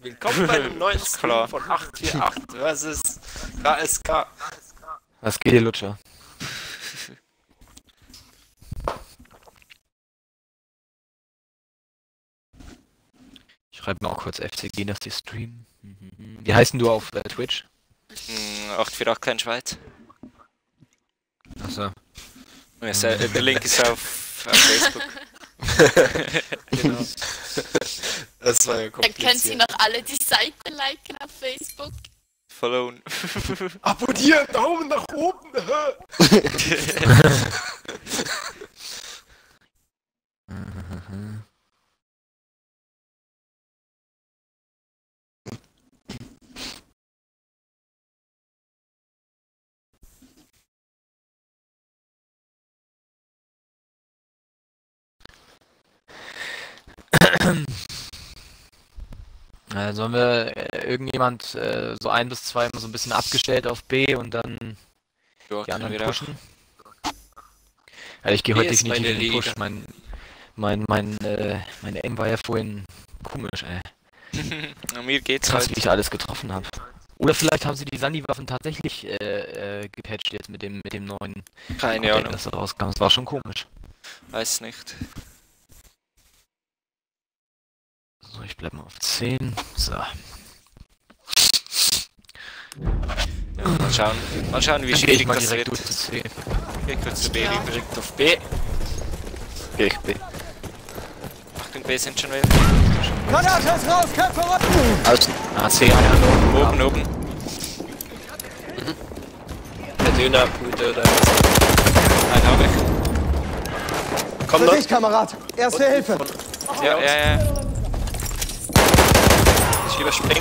Willkommen bei einem neuen. Stream von 848 versus KSK. Was geht dir, Lutscher? Ich schreibe mir auch kurz FCG, die streamen. Mhm. Wie heißen du auf äh, Twitch? Hm, 848 Klein Schweiz. Achso. Ja, der Link ist auf, auf Facebook. Genau. Das war ja Dann können Sie kompliziert. noch alle die Seite liken auf Facebook. Followen. Abonnieren, Daumen nach oben. Äh, sollen wir äh, irgendjemand äh, so ein bis zwei mal so ein bisschen abgestellt auf B und dann Ja, die anderen pushen? Ja, ich gehe heute definitiv meine in den Push. Mein, mein, mein, äh, mein Aim war ja vorhin komisch, ey. An mir geht's Krass, halt. wie ich alles getroffen habe. Oder vielleicht haben sie die Sandy-Waffen tatsächlich äh, äh, gepatcht jetzt mit dem, mit dem neuen Keine Ahnung. das da rauskam. Das war schon komisch. Weiß nicht. So, ich bleib mal auf 10. So. Ja, mal schauen. Mal schauen, wie schwierig mal das wird. durch. Geh kurz zu B Ja. Direkt auf B. Geh ich B. Achtung, B sind schon welche. Granate ist raus, Kämpfer runter! Außen. Ah, C, einer. Oben, oben. Der Dönerbude oder Einen habe ich. Komm Für noch. dich, Kamerad! Erste Hilfe! Ja, ja, ja. Ich überspringe.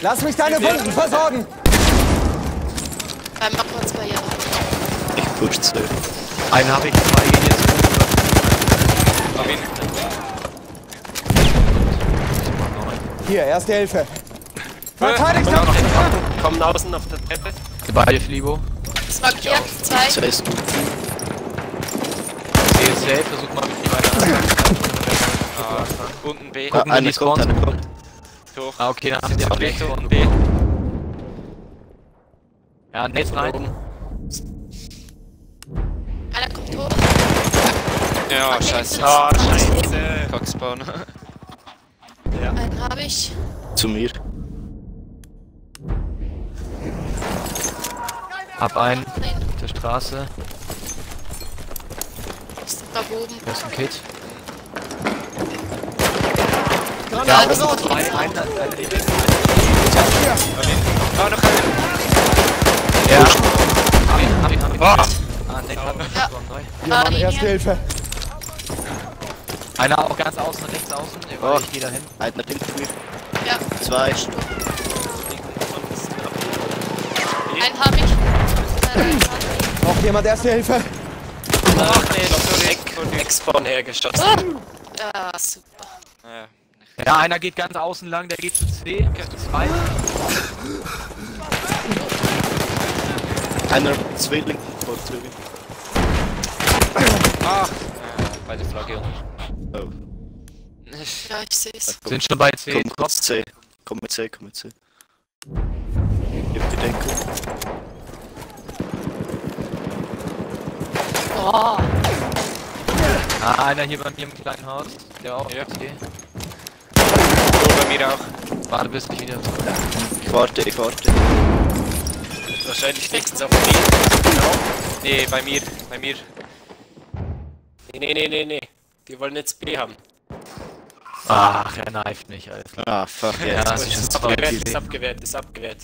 Lass mich deine Wunden versorgen! Beim machen wir zwei Jahre. Ich push C. Einen habe ich, zwei gehen jetzt. Hab ihn. Hier, erste Hilfe! Äh, Verteidigt das! noch, kommen außen auf der Treppe. Beide Flibo. Das markiert zwei. C ist C ist safe, versuch mal mit die weiter. Ah, unten B. Gucken, wenn die spawnen. Hoch. Ah, okay, dann haben die Unten auch B. Ja, Netz rein. Einer kommt hoch. Ja, Okay, scheiße. Ah, das- scheiße. Cockspawn. Einen habe ich. Zu mir. Hab einen auf der Straße. ist da oben. Da ist ein Kit. Granate Ja, raus! Ein, ein, ein, Ah, noch einen. Ja. Hab ihn, hab ihn, hab ihn. Ah. Netz hat mich Ja. Hier, Mann, erste Hilfe! Einer auch ganz außen, rechts außen. Ja, Oh. Ich geh da hin. Einer hinter mir. Ja, Zwei. einen habe ich. Braucht jemand erste Hilfe? Ach nee, sorry. Ex-Spawn hergeschossen. Ah, super. Ja. Ja, einer geht ganz außen lang, der geht zu C. Zu zwei. Einer Zwilling vor Zürich. Ah, ja, bei der Flagge unten. Oh. Ja, ich sehe es. Sind schon bei C. Komm, kurz C. Komm mit C, komm mit C. Gib die Deckung. Oh, Ah, einer hier bei mir im kleinen Haus. Der auch Ja. bei mir auch. Warte, bis ich wieder. Ich warte, ich warte. Wahrscheinlich nächstens auf B. Genau. Nee, bei mir. Bei mir. Nee, nee, nee, nee, nee. Die wollen jetzt B haben. Ach, er kneift mich, Alter. Ah, fuck, ja, Ja, das ist ist Abgewehrt, ist abgewehrt, ist abgewehrt.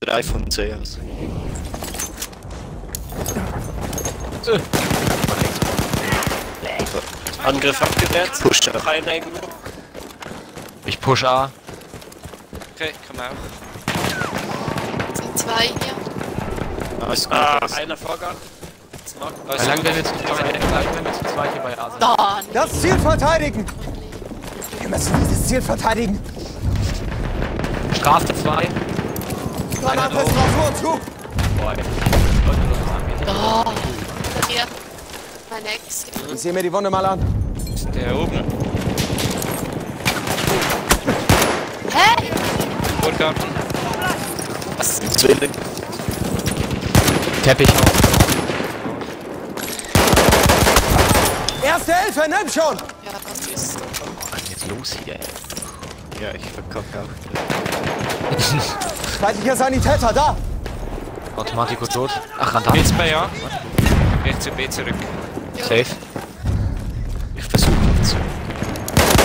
Drei von C aus. Angriff abgewehrt. Push Noch up. einer irgendwo. Ich push A. Okay, komm auch. sind zwei hier. Ah, ist gut. Ah, einer Vorgang. Also, Wie lange werden wir zu zweit, hier bei A sind? Da, Das Ziel verteidigen! Wir müssen dieses Ziel verteidigen! Straße 2. Granate ist raus, Uhr zu! Boah, ey. Leute, das ist. Bei mir. Mein Ex. Ich sehe mir die Wunde mal an. der oben. Hä? Wohngarten. Was? ist denn zu Ende? Teppich. Erste Hilfe, nimm schon! Ja, das ist. Was ist jetzt los hier, ey? Ja, ich verkacke auch. Feindlicher Sanitäter, da! Automatico tot. Ach, Randam. Geht's bei ja. Jetzt zu B zurück. Safe.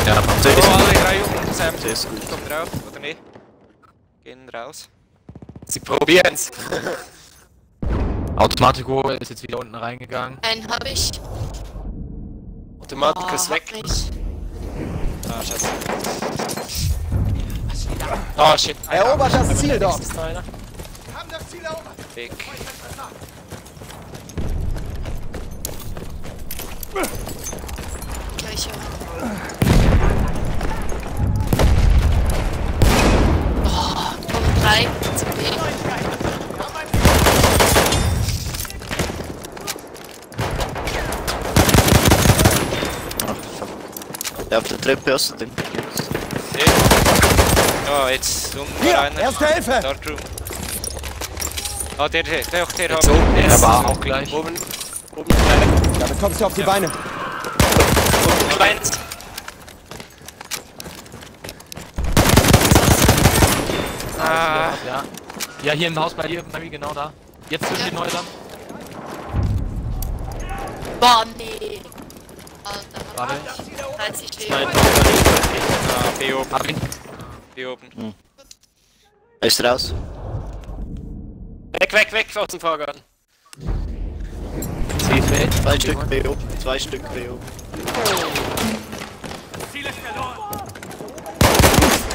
Ja, Oh, ist alle drei unten. Sam, C ist gut. kommt drauf, oder nicht? Gehen raus. Sie probieren's. Automatiko ist jetzt wieder unten reingegangen. Einen habe ich. Automatik ist Oh, weg. hab mich. Ah, scheiße. Oh shit. Erobert das Ziel dort! Ist? Haben das Ziel erobert! Weg. Gleiche. Oh, Punkt 3 zu B. Ach, fuck. Ja, auf der Treppe du den. Ja, jetzt unten Hier, einer. erste Hilfe! Darkroom. Ah, der, der, der, der Jetzt hat. oben. Der war auch gleich. Oben. Oben klein. Damit kommst du auf die Beine. Oben klein. Ah, Ja. Ja, hier im Haus bei dir, Mami, genau da. Jetzt zwischen Ja. den Häusern. Boah, nee. Warte. 30 steht. Nein, ah, B oben, Hab ihn. B oben. Er ist raus. Weg, weg, weg aus dem Vorgarten. C-Feld. Zwei Stück B oben. Zwei Stück B oben.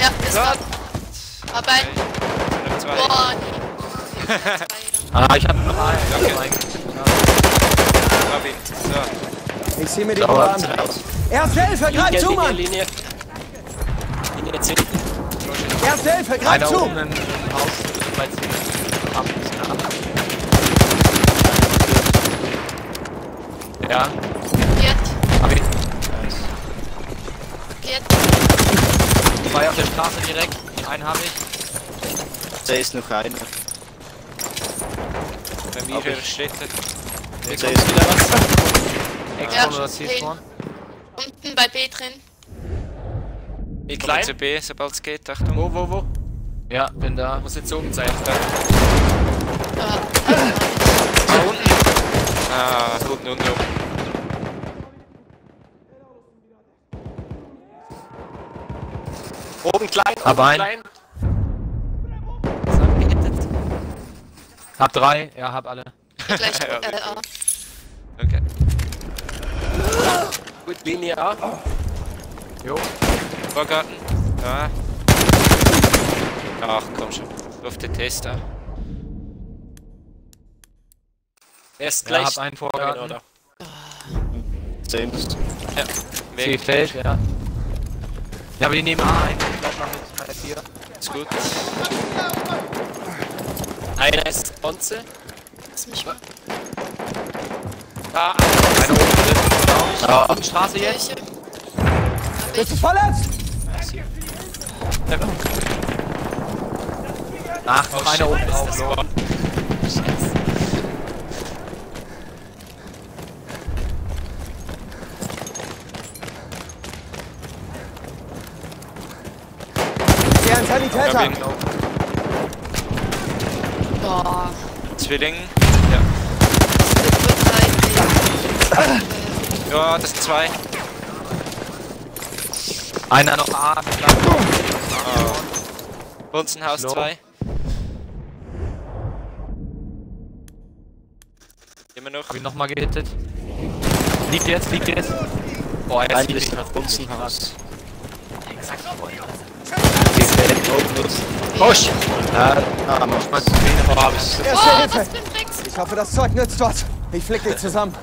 Ja, ist Ja. dort. Hab einen. Noch zwei. Boah. Ah, ich hab noch einen. Danke. Hab ihn. So. Ich sehe mir die Sauber. Uhr an. Erste Hilfe, greif zu, Mann! Linie. Linie 10. Erste Hilfe, greif Einer zu! oben im Haus bei. Ja, Viert. hab ihn. Viert. Zwei auf der Straße direkt. Einen hab ich. C ist noch einer. Bei mir Hab ich. er steht er. C ist wieder was. Exporn Ja, oder. C-Spawn? Unten bei B drin. Wie Kommen klein? zu B, sobald es geht. Achtung. Wo, wo, wo? Ja, bin da. Muss jetzt oben sein. Ja. Ah, unten. Ah, unten, unten, unten. Oben klein, Hab oben einen. klein. Hab drei. Ja, hab alle. Gleich Ja, äh, A. Okay. Gut, Linie A. Jo. Vorgarten. Ja. Ach, komm schon. Auf den Test auch. Er ist Ja, gleich. hab einen Ja, Vorgarten. genau da. Ja. Weg. C-Feld, ja. Ja, aber die nehmen A ein. Ich bleib noch mit Teil 4. Ist gut. Einer ist Bonze. Lass mich mal. Ah, Einer oben drin. Genau. Auf die Straße jetzt. Bist du verletzt? Ach, noch einer oben drauf. Lo. Sanitäter. Hab ihn. Boah. Zwilling. Ja. Ja, das sind zwei. Einer noch A. Bunzenhaus Slow. 2. Immer noch. Hab ihn nochmal gehittet. Liegt jetzt, liegt jetzt. Boah, er Einer zieht ist mich nach Mach mal. Ein Dreck. Ich hoffe, das Zeug nützt was. Ich flick dich zusammen.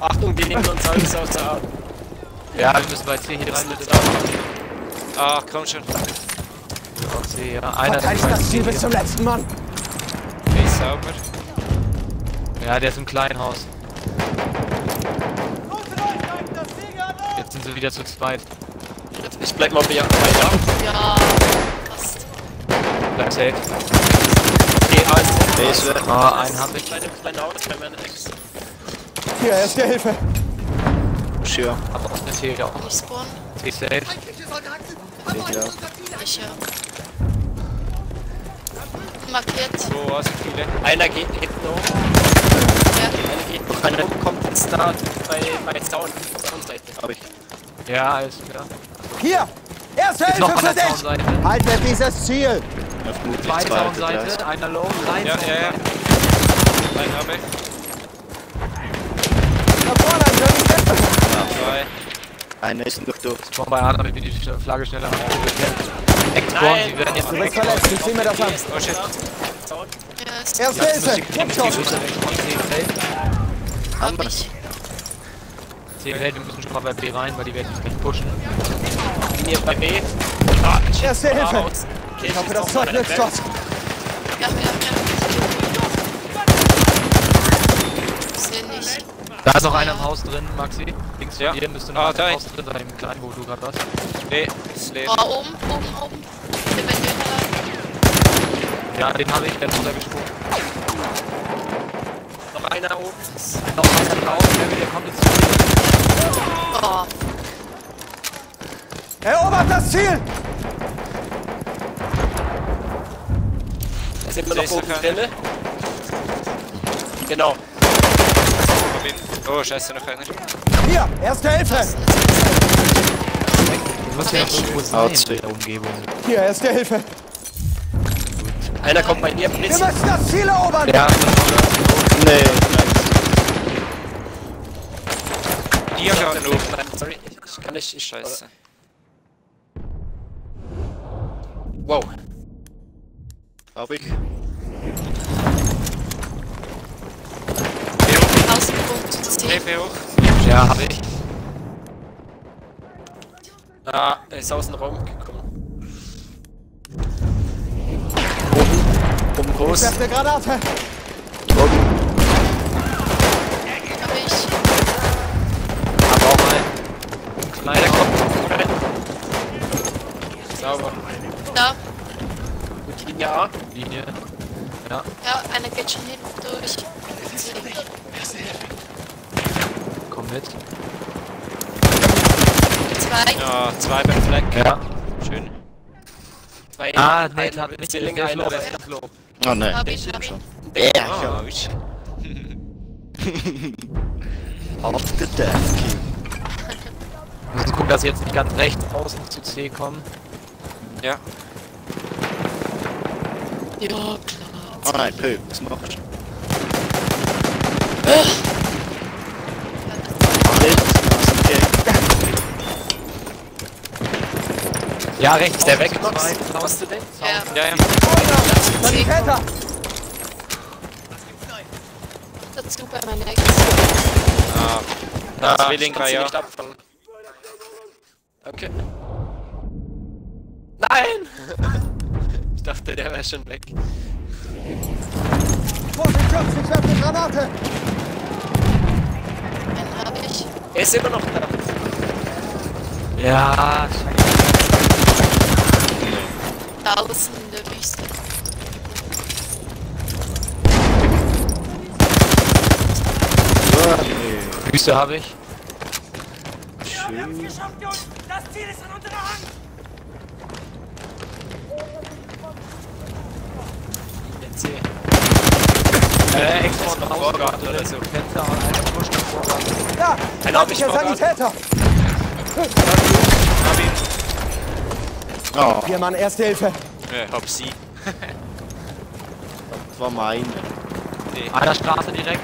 Achtung, die nehmen uns alles aus der A. Ja, wir müssen bei C hier rein. Bitte. Ach, komm schon. Auf C, ja. Einer Verteidigt das Ziel bis zum letzten Mann. Okay, sauber. Ja, der ist im kleinen Haus. Jetzt sind sie wieder zu zweit. Ich bleib mal bei A. bei A. Ja. Bleib safe. Okay, also. Der ist weg. Ah, einen hab ich. Kleine, kleine Autos bei meiner Ex. Hier, erste Hilfe. Schür. Hab auch eine Tele auch. Spawnen? T safe. Ich ja. Markiert. Wo sind viele? Einer geht hinten hoch, Ja. einer geht noch einer kommt jetzt da bei, bei Sound, Soundseite. Hab ich. Ja, alles klar. Hier, erste Ist Hilfe für der dich. Soundseite. Halte dieses Ziel. Ja, vermutlich Zwei dreiste. einer low, rein. Ja, ja, ja. Einen habe ich. Da vorne, ein Johnny. Zwei. Einer ist noch durch. Spawn bei Hard, damit wir die Flagge schneller haben. Exporn, sie werden jetzt Du bist verletzt, ich zieh mir das an. Oh shit. Erste Hilfe. Schubschuss. Haben wir. ich. C hält, wir müssen schon mal bei B rein, weil die werden jetzt gleich pushen. Linie bei B. Ah. Erste Hilfe. Okay, Ich hoffe, das Zeug nützt was. Ja, ja, ja. Ich seh nicht. Da ist noch einer im Haus drin, Maxi. Links von Ja. dir müsste noch Ah, im Haus drin sein, im kleinen, wo du gerade warst. Nee, ist leer. Oh, oben, oben, oben. Der bei mir Ja, den habe ich, der ist runtergesprungen. Noch einer oben. Noch einer drauf, der, der kommt jetzt zu dir. Oh, Erobert das Ziel. Sind wir noch oben drinne. Genau. Oh, scheiße, noch einer. Hier, erste Hilfe. Du musst ja noch irgendwo sein in der Umgebung. Hier, erste Hilfe. Einer kommt bei mir, Wir Blitz. müssen das Ziel erobern. Ja, Nee. Diagarten oben. Nein, sorry. Ich kann nicht. Ich Scheiße. Wow. Hab ich. TP hoch. ja, habe ich. Ah, er ist aus dem Raum gekommen. Oben. Oben Ich groß. werf eine Granate. Hab ich. Hab auch einen. Ein kleiner kommt. Sauber. Da. Gut, Linie. Ja, Ja, einer geht schon hinten durch. Komm mit. Zwei. Ja, zwei beim Fleck. Ja. Schön. Zwei. Ah, Ein- Nate hat nicht einer ist low. Oh nein. Hab ich, hab ich. schon. Ja, ja. wisch. Auf der Death Key. Wir müssen gucken, dass sie jetzt nicht ganz rechts außen zu C kommen. Ja. Ja, klar. Oh nein, Pö, du? Nicht? Also, okay. Ja, rechts. Ist der weg. Hast du den? Ja, Ja, ja. Sanitäter. dazu bei meiner Ex. Ah, Ah, Zwilling ich kann dachte, der wäre schon weg. Vorsicht, Jungs, ich werf eine Granate. Einen hab ich. Er ist immer noch da. Ja, Draußen in der Wüste. Wüste habe ich. Schön. Linie C. Äh, Export nach oder oder so. Fenster und einer pusht nach. Da, hab der Vorrat. Sanitäter. Hab ihn. Oh, Hier, Mann, erste Hilfe. Ja, hab sie. das war meine. Einer Straße direkt.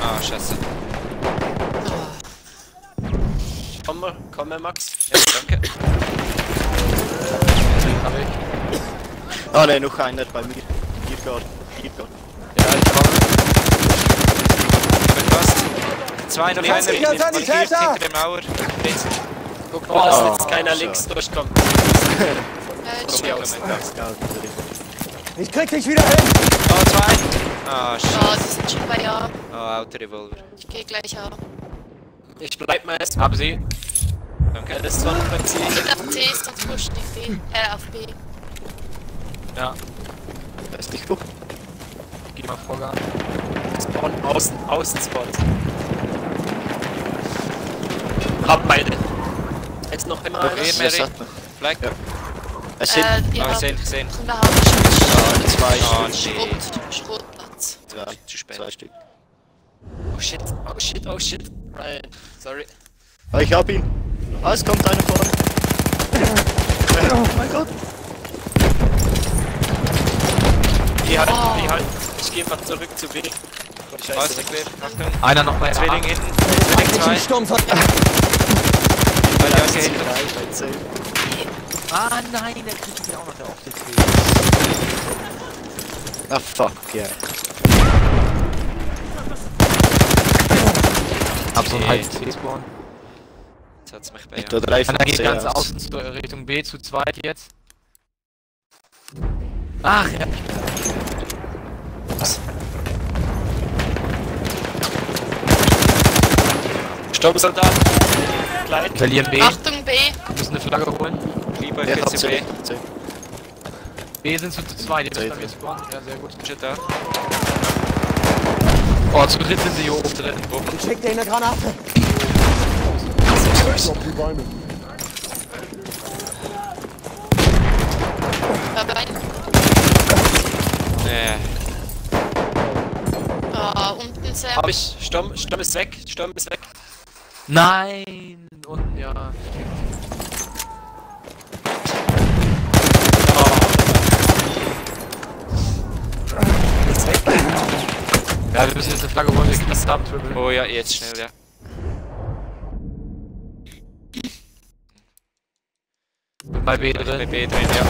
Ah, scheiße. Komm mal, komm mal, Max. Ja, danke. Habe ich. Oh nein, noch einer bei mir. Hier gerade. Ja, ich komme. Bin fast. Zwei noch hier, markiert Sanitäter? hinter der Mauer. Links. Guck mal, dass Oh, jetzt keiner schade. links durchkommt. Ja, ich. Ich krieg dich wieder hin. Oh, zwei. Ah, Oh, scheiße. die sind schon bei Ja. Oh, Autorevolver. Ich geh gleich auf. Ich bleib mal erst. Hab sie. Danke. Das ist zwar ein Prinzip. Geht auf C, sonst pusht die B. Äh, auf B. Ja, Weiß nicht wo. geh mal Vorgang. Spawn, außen, außen Spawn. Hab beide. Jetzt noch immer Okay, einer. hat man. Flag. Ja. Es sind Äh, die Ah, gesehen, gesehen. von der Hauptstadt zwei, Ah, Stück. nee. Schrot, Schrotplatz. Zwei, Zu spät. zwei Stück. Oh shit, oh shit, oh shit. Ryan, sorry. Ah, ich hab ihn. Ah, es kommt einer vorne. Oh mein Gott. Die halt, die halt. Ich geh einfach zurück zu B. Oh, Scheiße. der Clip? Achtung. Einer noch bei Zwilling A. hinten. Zwilling Nicht 2. im Sturm von... Bei der Ecke hinten. Ah nein, der kriegt ja auch noch der auf der Ah, fuck, ja. Hab so einen halben C-Spawn. Jetzt hat's mich bei Ich drei Einer geht ganz außen zu, Richtung B zu zweit jetzt. Ach, ja. Sturmsoldat. Kleid. Verlieren B. Achtung B. Müssen eine Flagge holen. Lieber Wer für hat CB. C? B sind zu, zu zweit. C müssen wir drin. spawnen. Ja, sehr gut. Schon da. Oh, zu dritt sind sie hier oben drin. Ich schick dir eine Granate. Auf die. Dabei. Nee. Ah, unten sehr. Hab ich. Sturm, Sturm ist weg. Sturm ist weg. Nein! Unten, ja. Ist weg. Ja, wir müssen jetzt eine Flagge holen. Wir das Double Triple. Oh ja, jetzt schnell, ja. Bei B Bei drin. B drin, ja.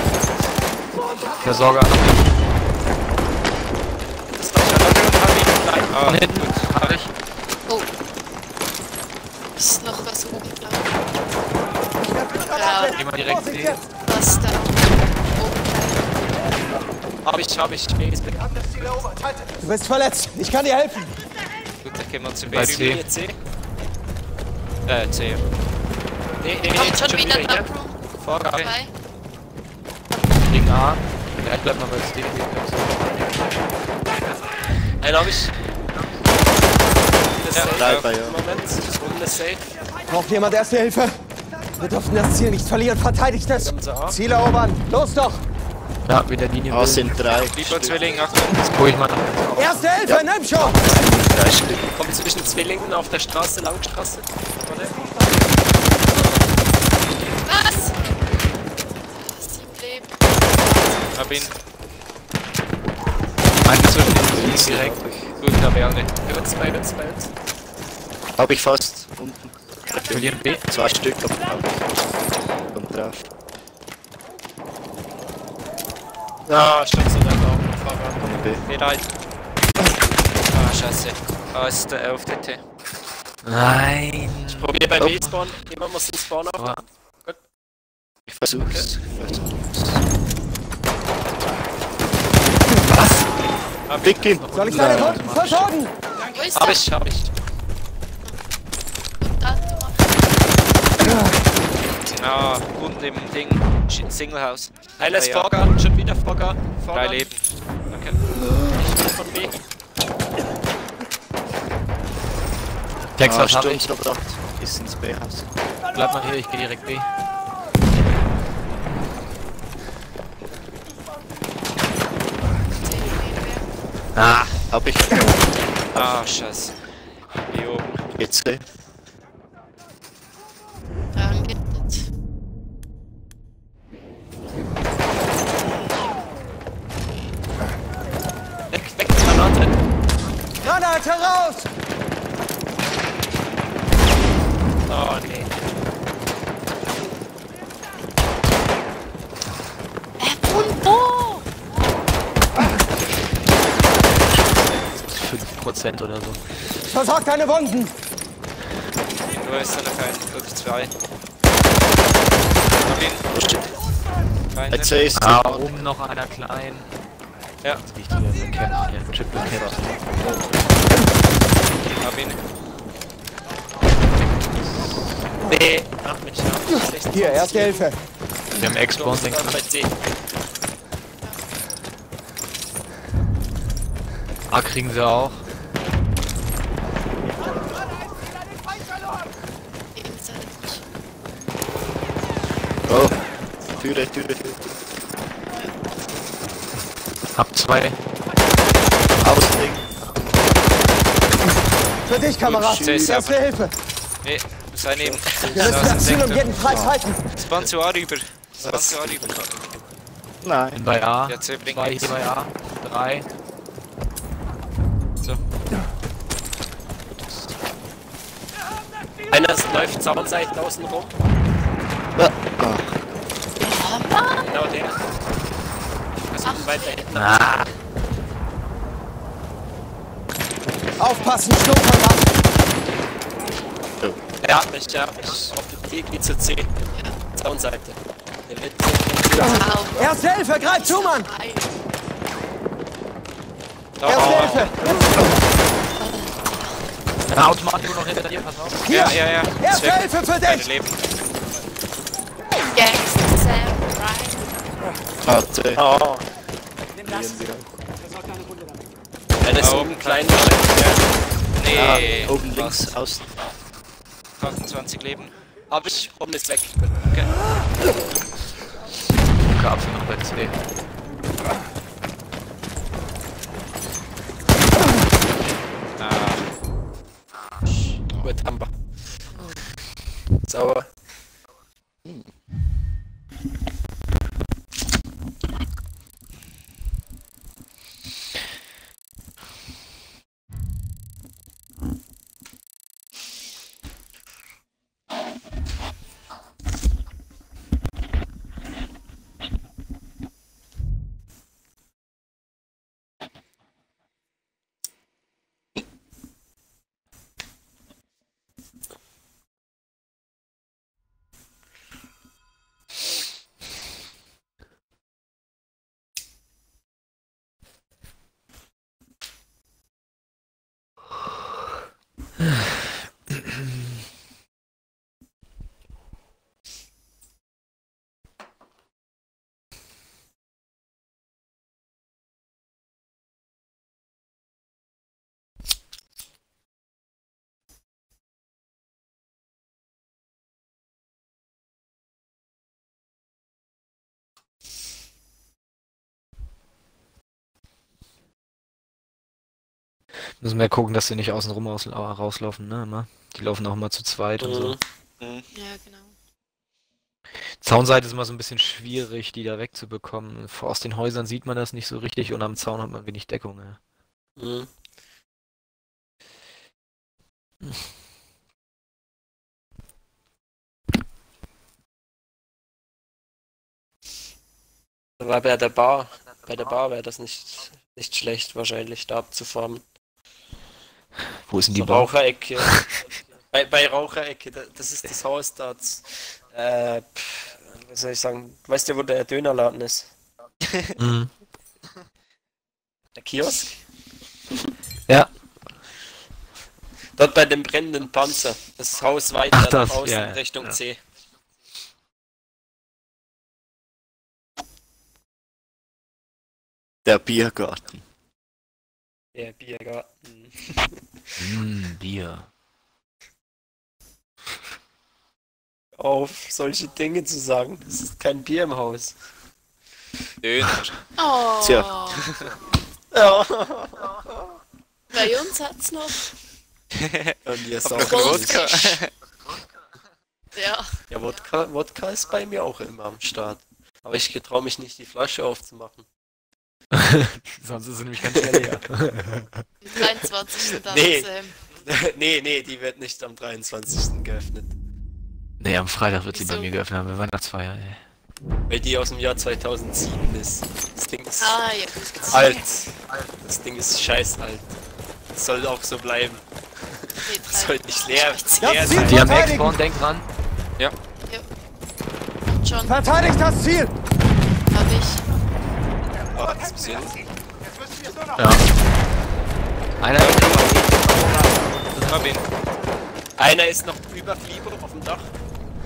Versorger. War schon Kleid. Ah, Von hinten. gut. Hab ich. Oh. Ist noch was oben, glaube Ja. Geh mal direkt ich. Was da? Hab ich, hab ich. B ist weg. Du bist verletzt. Ich kann dir helfen. Gut, dann gehen wir zum B. C. C. Äh, C. Nee, nee, nee. Kommt schon wieder. Doppel. Vorgang. Dabei. Gegen A. Ja, ich bleib mal bei C. Einen hab ich. Ja, Drei ja. bei ja. Moment. Unten ist safe. Braucht jemand erste Hilfe? Wir dürfen das Ziel nicht verlieren. Verteidigt es. Ziel erobern. Los doch. Ja, wieder Linie. Ah, sind drei. Lieber. Zwilling, Achtung. Jetzt hol ich mal nach. Erste Hilfe, nimm schon. Drei Stück. Kommt zwischen Zwillingen auf der Straße, Langstraße. Warte. Was? Hab ihn. Einer zwischen Linien direkt. Gut, hab ich alle. Bei uns, bei uns, bei uns. Hab ich fast. Unten. Verlieren B. Zwei Stück hab hab ich. Kommt drauf. Ah, Sturmsoldat auch. Vorgang. Kommt B. Bereit. Ah, scheiße. Ah, ist der auf TT. Nein. Probier bei Oh. B spawn. Jemand muss den Spawn auf. Aber Ich versuch's. Ich versuch's. Fick ihn. Soll ich versorgen? Wo ist Hab ich, hab ich. Ah, unten im Ding. Sch- Singlehouse. Einer ist Ja, ja. Vorgang, schon wieder Vorgang. Drei Vorgang. Leben. Okay. Ich bin von B. Text, Ah, was hab ich? Ist ins B-Haus. Bleib mal hier, ich geh direkt B. Ah, Hab ich. Ah, scheiße. Hier oben. Jetzt C. Angetet. Weg, weg, Granate. Granate raus. Oh, nee. Äh, und wo? 5% oder so. Versorg deine Wunden. Wo ist da noch ein? Oder zwei? Hab ihn. Wo steht? Keine. Bei C ist Ah, oben noch einer klein. Ja, Richtiger Cap hier. Triple Cap. hab ihn. B. Ach, mich, ja. 16 Hier, erste Hilfe. Wir haben Ex-Spawn, denk bei C. A kriegen sie auch. Türe, Türe, Türe. Hab zwei. Ausdringen. Für dich, Kamerad. Erste Hilfe. Nee, sei neben. Wir müssen das Ziel um jeden Preis halten. Spawn zu A rüber. Spawn zu A rüber. Nein. Bin bei A. Ja, C bringt Zwei nichts. bei A. Drei. So. Einer läuft Zaunseiten außen rum. Ah. Genau der. Also weiter hinten. Ah. Aufpassen. Er hat mich, er hat mich auf dem Weg wie zur C. Zaunseite. Der wird. Erste Hilfe, greif zu, Mann. Ei. Erste Hilfe. Eine Automatik noch hinter dir, pass auf. Ja, ja, ja. Erste Hilfe für dich. Ah, C. Oh, einer ist Oh. oben klein. Nee. Ah, oben was? links, außen. 28 Leben. Hab ich, oben ist weg. Okay. Noch bei C. Ah, Gut, haben wir. Sauber. Müssen wir gucken, dass sie nicht außen rum aus, rauslaufen, ne? Immer. Die laufen auch immer zu zweit und so. Mhm. Ja, genau. Zaunseite ist immer so ein bisschen schwierig, die da wegzubekommen. Vor- Aus den Häusern sieht man das nicht so richtig und am Zaun hat man wenig Deckung. Ja. Mhm. Aber bei der Bar, bei der Bar wäre das nicht, nicht schlecht, wahrscheinlich da abzufahren. Wo ist denn die So Bar? Raucherecke. bei, bei Raucherecke, da- das ist das Haus da. Äh, was soll ich sagen? Weißt du, wo der Dönerladen ist? Mhm. Der Kiosk? Ja. Dort bei dem brennenden Panzer. Das Haus weiter Ach, das, nach außen ja, Richtung ja. C. Der Biergarten. Der Biergarten. Mm, Bier. Auf solche Dinge zu sagen. Es ist kein Bier im Haus. Döner. Oh. Tja. Ja. Bei uns hat's noch. Und ihr sagt, Wodka. Ja. ja, Wodka, Wodka ist bei mir auch immer am Start. Aber ich getraue mich nicht, die Flasche aufzumachen. Sonst ist sie nämlich ganz schnell leer. Am 23. dann Nee. Sam. nee, nee, die wird nicht am 23. geöffnet. nee, am Freitag wird sie bei mir geöffnet haben. Wir Weihnachtsfeier, ey. Weil die aus dem Jahr 2007 ist. Das Ding ist Ah, ja gut. alt. Das Ding ist scheiß alt. Das soll auch so bleiben. Nee, Das soll nicht leer, Ja, leer sein. Die haben. Ex-Spawn, denk dran. Schon, Verteidigt das Ziel. Oh, das ist bisschen- Ja. Einer Hab ihn. Einer ist noch über Flieber auf dem Dach.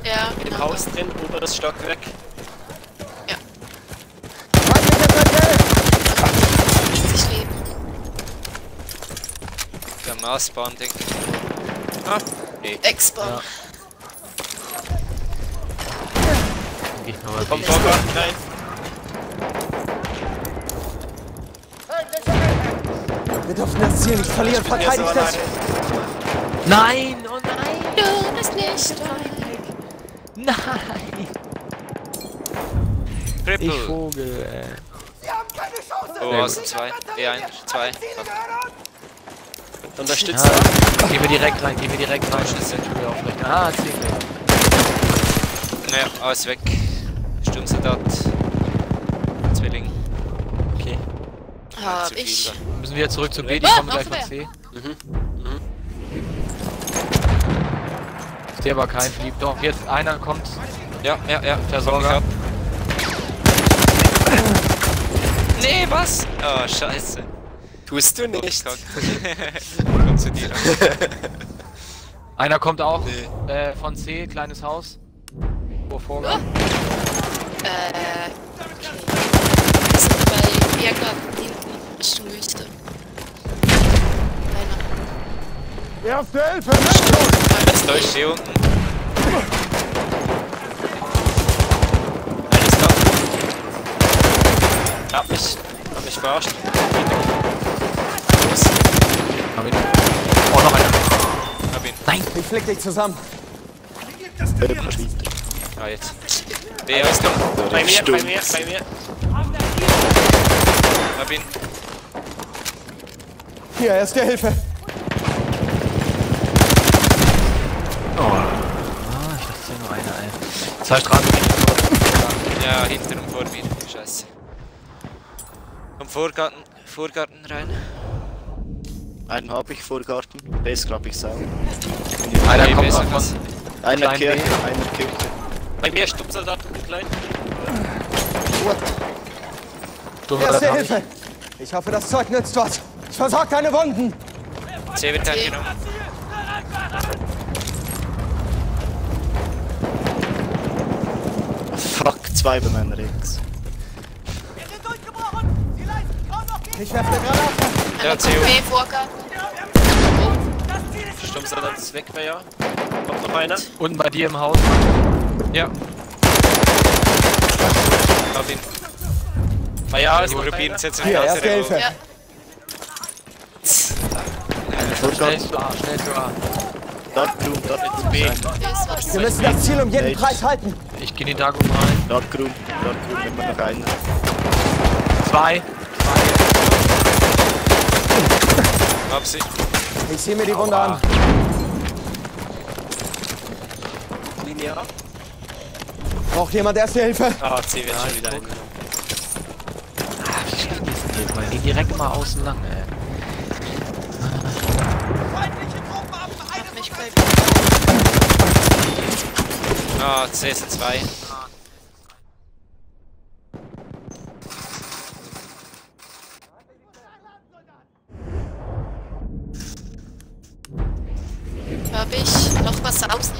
Ja, Im genau. Haus drin, oberes Stockwerk. Ich lebe. Der Maßbahn, denke ich. Ja. Ich noch mal Vom weg. Vorgarten rein. Wir dürfen das Ziel nicht verlieren. Verteidigt das. Nein, oh nein, Du bist nicht nein. Ich Triple. Vogel, ey. Oh, außen zwei. E ein, zwei. Unterstützt. Ja, gehen wir direkt rein, gehen wir direkt rein. Wir aufrecht. Ah, 10 Meter. Naja, alles weg. Sturmsoldat. Hab ich. Müssen wir jetzt zurück zu B, die Ah, kommen gleich von? C. Mhm. Ist der aber kein Lieb. Doch, jetzt einer kommt. Ja, ja, ja. Versorger. Komm. Nee, was? Oh, scheiße. Tust du nicht. Kackt. Kommt zu dir. Einer kommt auch äh, von C, kleines Haus. Wo Vorgang. Äh. Okay. Bei Biergarten hinten Richtung Wüste. Einer. Erste Hilfe! Jetzt durch hier unten. Eines da. Hab mich. Hab mich verarscht. Hab ihn. Oh, noch einer. Hab ihn. Nein. Ich flick dich zusammen. Ah, jetzt. Wer ist da? Bei mir, bei mir, bei mir. Hab ihn. Hier, erste Hilfe. Ah, ich dachte, es wäre nur einer, ey. Zwei Straßen. Ja, hinter und vor mir. Scheiße. Vom Vorgarten, Vorgarten rein. Einen habe ich Vorgarten. Ist, glaube ich, sauer. Einer Nee, kommt auch was. von. Einer Kirche, einer Kirche. Bei mir Sturmsoldat und klein. Sturmsoldat Erste hab ich. Hilfe. Ich hoffe, das Zeug nützt was. Ich versorge deine Wunden. C wird angenommen. Zwei bei meiner Ex. Ich werfe eine Granate. Ja, Einer C kommt hoch. B, Vorgarten. Sturmsoldat ist weg bei ja. Kommt noch einer. Unten bei dir im Haus. Ja. Hab ihn. Bei ja ist noch einer. setzt Hier, erste Hilfe. Ja. Schnell zu A, schnell zu A. B. Nein, Das war das Wir müssen das Ziel um jeden? Preis halten. Ich geh in die Room rein. Dark Room, Dark Room, immer noch einer. Zwei. Hab sie. Ich sehe mir die Wunde an. Linie A. Braucht jemand erste Hilfe? Ah, C wird schon wieder eingenommen. Ah, wie schnell die sind jetzt mal. Geh direkt mal außen lang, ey. Hab mich bei Ah, C ist zwei. Hab ich noch was außen.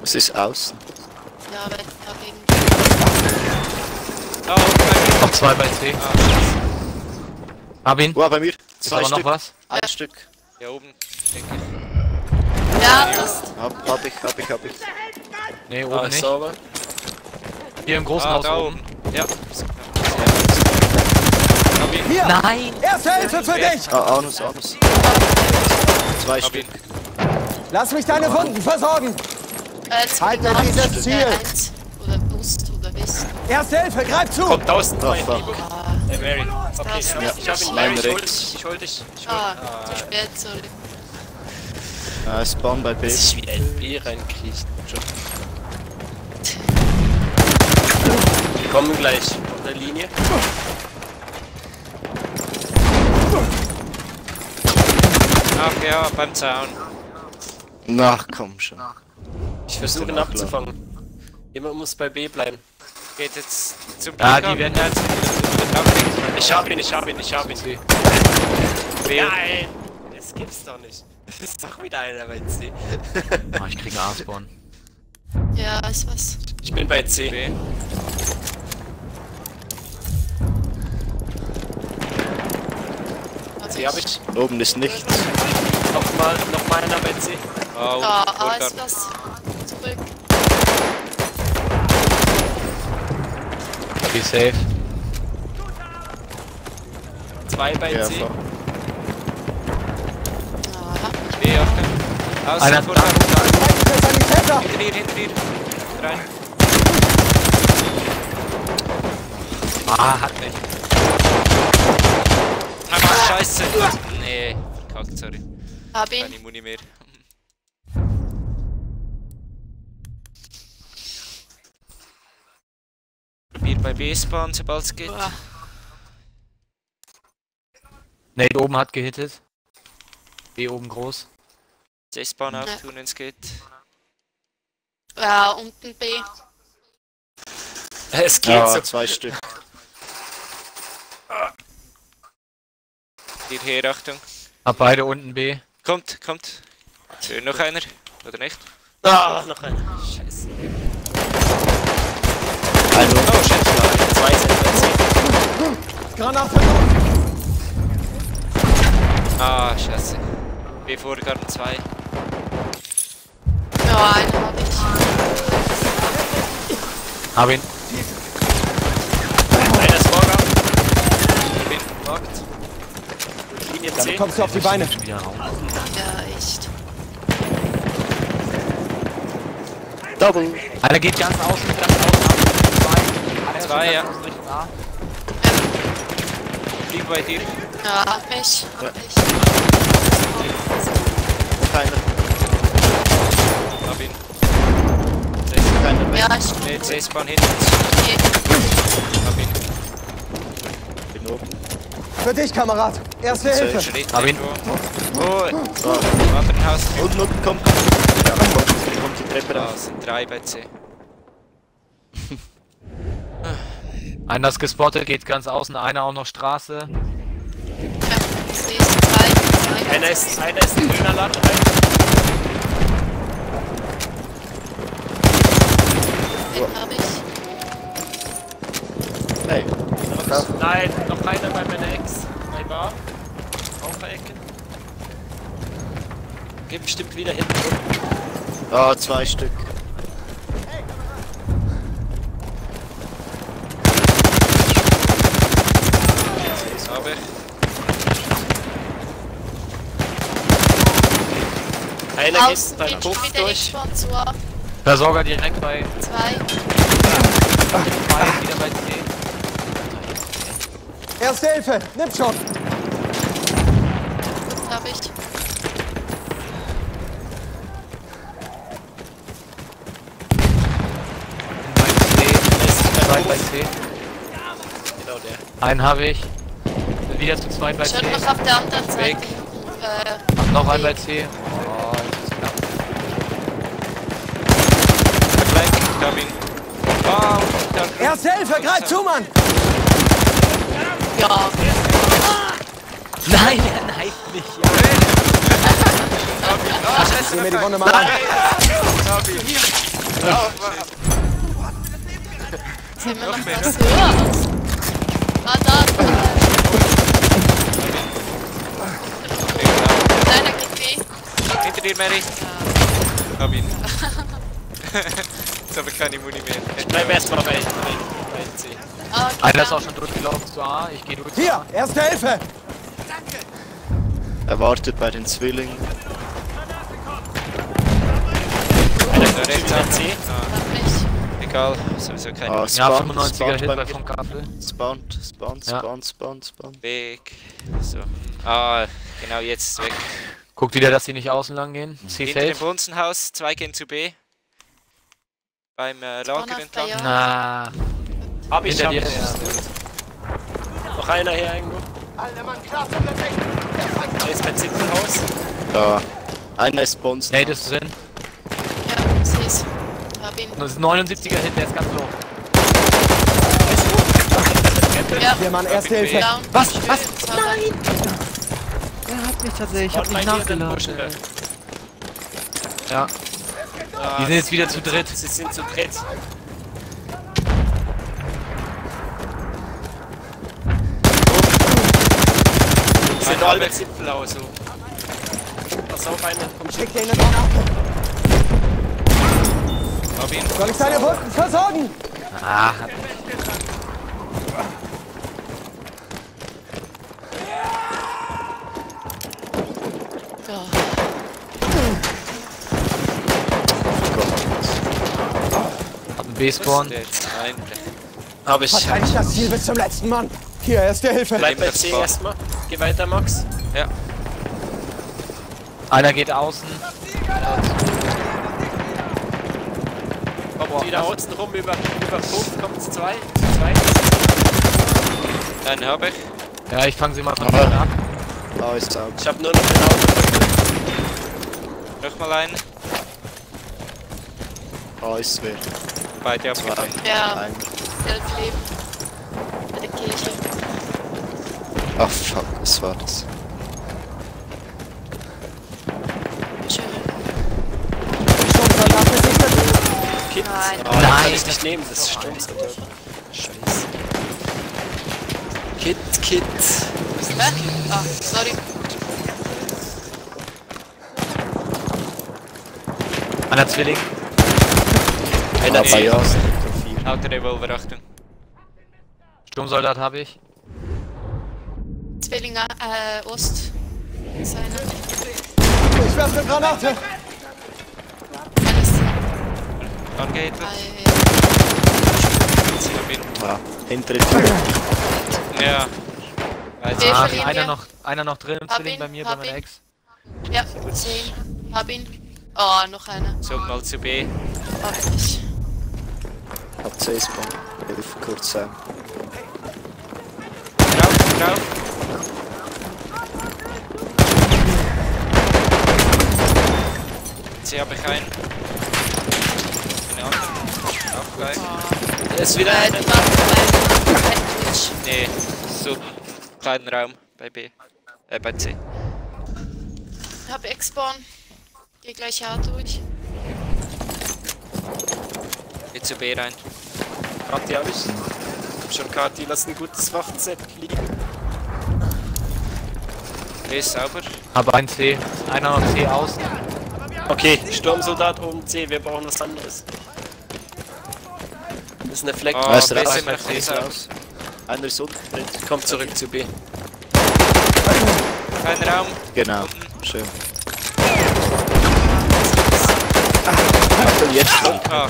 Was ist außen? Ja, weil dagegen. Oh, bei mir. Noch zwei bei C. Ah. Hab ihn. Wow, bei mir. Ist Zwei aber noch Stück. was? Ein Ja. Stück. Hier oben. Denke ich. Ja, das. Hab, hab ich, hab ich, hab ich. Nee, Ah, oben ist nicht. sauber. Hier im großen Ah, Haus da oben. oben. Ja. Hier. Nein! Erste Hilfe für dich. Ah, Anus, Anus. Zwei Hab Stück. Lass mich deine Wunden versorgen. Äh, Namen, dieses Ziel. Oder Brust oder Wissen. Erste Hilfe, greif zu. Kommt außen Oh, rein. fuck. Hey, Mary. Okay, Ja, ich hab ihn. Mary, ich hol dich. Ich hol dich. Ich hol Ah, Ah, zu spät, sorry. Ah, Spawn bei B. Dass ich wie LB reinkriecht. Schon. Die kommen gleich auf der Linie. Ach ja, beim Zaun. Na, komm schon. Ich versuche ihn abzufangen. Jemand muss bei B bleiben. Geht jetzt zum Ah, Blick die werden jetzt. Ich hab ihn, ich hab ihn, ich hab ihn. C. Nein! Das gibt's doch nicht. Das ist doch wieder einer bei C. Ah, ich krieg einen A-Spawn. Ja, ist was. Ich bin bei C. B. Also C hab ich. Oben ist nichts. Nochmal, nochmal einer bei C. Oh, Ah, ah, Vorgarten. ist was. Zurück. Be safe. Zwei bei Ja, C. vor- Aha. B, Achtung. Außen, Einer. Der Sanitäter! Hinter dir, hinter dir. Rein. Ah, hat mich. Ah, scheiße. Nee, verkackt, sorry. Hab Keine ihn. Muni mehr. Probier bei B-Spawn, sobald es geht. Nate oben hat gehittet. B oben groß. C-Spawn Ja. auftun, wenn es geht. Ja, unten B. Es geht Ja, so. zwei Stück. Hier her, Achtung. Hab beide unten B. Kommt, kommt. Äh, noch einer, oder nicht? Ah, noch einer. Scheiße. Ein Oh, shit. Zwei sind. Granate! Ah, scheiße. B Vorgarten 2. Ja, einen hab ich. Hab ihn. Einer ist Vorgang. Ich bin markt. Linie Damit C. kommst du auf die Beine. Ja, echt. Double. Einer geht ganz außen, ganz außen. Zwei. Zwei, ja. Lieb bei dir. Ja, hab mich. Ja. Hab mich. Keiner. Hab ihn. Keiner mehr. Ja, ich Nee, C-Spawn hinten. okay. Hab ihn. Bin oben. Für dich, Kamerad! Erste Hilfe! Schritt Hab ihn. irgendwo. Oh, Ah, im anderen Haus. Unten, unten, kommt. Ja, kommt, kommt die Treppe Ah, raus. es sind drei bei C. Einer ist gespottet, geht ganz außen, einer auch noch Straße. Einer ist, einer ist im Dönerladen rein. Den hab ich. Hey. Nein, noch einer bei meiner Ex. Bei Bar. Auf der Ecke. Geht bestimmt wieder hinten rum. Ah, zwei Stück. Einer Außen geht beim wieder durch. Versorger direkt bei Zwei. 2, wieder bei C. Erste Hilfe! Nimm schon! Hab ich. Bei C. Zwei bei C. Genau der. Einen habe ich. Wieder zu zweit bei C. Schon noch auf der anderen Seite. Äh, noch einen bei C. Oh, jetzt ist knapp. Flank, ich hab ihn. Ah, Erste Hilfe! Greif zu, Mann! ja. Nein, er kneift mich. Ja. Sieh mir die Wunde mal an! Sehen wir noch was höher. Ah, da. Kleiner geht B. Hinter dir, Mary. Hab ihn. Jetzt habe ich keine Muni mehr. Ich bleib erstmal bei, bei, bei C. Ah, okay, Einer ist ja. auch schon durchgelaufen zu A. Ich gehe durch. Hier! Erste Hilfe! Er wartet bei den Zwillingen. Einer rechts ab. C. Ah, egal. Sowieso keine Ah, Ja, spawn, 95er spawn Hit bei bei mir. vom Kaffel. Spawnt, spawnt, Ja. spawnt, spawnt, spawnt. Weg. So. Ah, genau, jetzt ist weg. Guckt wieder, dass sie nicht außen lang gehen. C Hinter dem safe. Bunsenhaus, zwei gehen zu B. Beim äh, Lager. Bayern. Na, Hab ich, hinter hab ich. Ja. Noch einer hier irgendwo. Der ist bei Zipfelhaus. Ja. Einer ist Bonzen. Nate ist drin. Ja, seh's. Hab ihn. Das ist 79er Hit, der ist ganz low. Ja, Hier, Mann, erste Hilfe! down. Was? Was? sauber. Er hat mich tatsächlich, ich bei mir dann Buschel. Ja. Ah, Die sind jetzt wieder zu dritt. Sie sind zu dritt. sind Sind alle alle Zipfel aus. So. Pass auf, einer kommt Schick dir eine Granate. Hab ihn. Soll ich deine Wunden versorgen? Ah, Ja. Der einbrechen. Hab ich. Verteidigt das Ziel bis zum letzten Mann. Hier, erste Hilfe. Bleib bei C erstmal. Geh weiter, Max. Ja. Einer geht außen. Kommt wieder außen rum über, über Puff. Kommt zwei. Zwei. Einen hab ich. Ja, ich fange sie mal von vorne ab. Ah, ist out. Ich hab nur noch den Auto. Nochmal einen. Ah, ist Zwei. abgefangen. Ja, elf Leben. Bei der Kirche. Ach fuck, was war das? Schön. Kit. Nein. Oh, Nein. Kann ich nicht nehmen, das ist Sturmsoldat. Scheiße. Kit, Kit. Hä? Ah, sorry. Einer Zwilling. C. ja, Profil. Auto Revolver, Achtung. Sturmsoldat habe ich. Zwillinger, äh, Ost. Seine. Ich werfe eine Granate. Alles. Angehittet. Ihn. Ah, hintere Tür. Ja. Ich. Ah, einer noch, einer noch drin im Zwilling bei mir, bei meiner. Ex. Ja, 10. Hab ihn. Oh, noch einer. So, mal zu B. Hab ich. Hab C-Spawn. Hilfe kurz sein. Drauf, drauf. C hab ich einen. Einen anderen. Auch gleich. Da ist wieder einer. Nee, so kleinen Raum bei B. Äh, bei C. Hab X-Spawn. Geh gleich A durch. Geh zu B rein. Kati hab ich. Hab schon Kati, lass ein gutes Waffenset liegen. B ist sauber. Hab einen C. Einer noch C außen. Okay, Sturmsoldat oben C, wir brauchen was anderes. Das ist eine Fleck. Oh, Ah, noch B nicht ist sauber. raus. Einer ist unten drin. Kommt zurück zu B. Kein Raum. Genau. Schön. Achtung, jetzt kommt. Ah,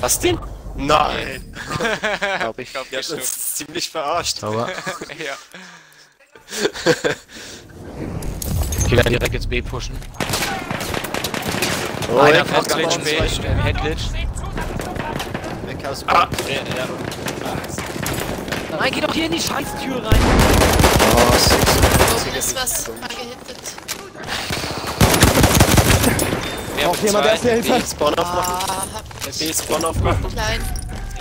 Was denn? Nein! Hab ich. glaub, Ihr habt uns ziemlich verarscht. Sauber. ja. Ich will direkt jetzt B pushen. Oh, Einer dem Glitch B. Stellen. Headglitch. Weg aus dem Ah, ja, ja. Nein, geh doch hier in die Scheißtür rein. Ah, sechs. Oben ist was angehittet. Wir Braucht haben jemand zwei. erste Hilfe? B Spawn aufmachen. Ah, hab Der B Spawn aufmachen. klein.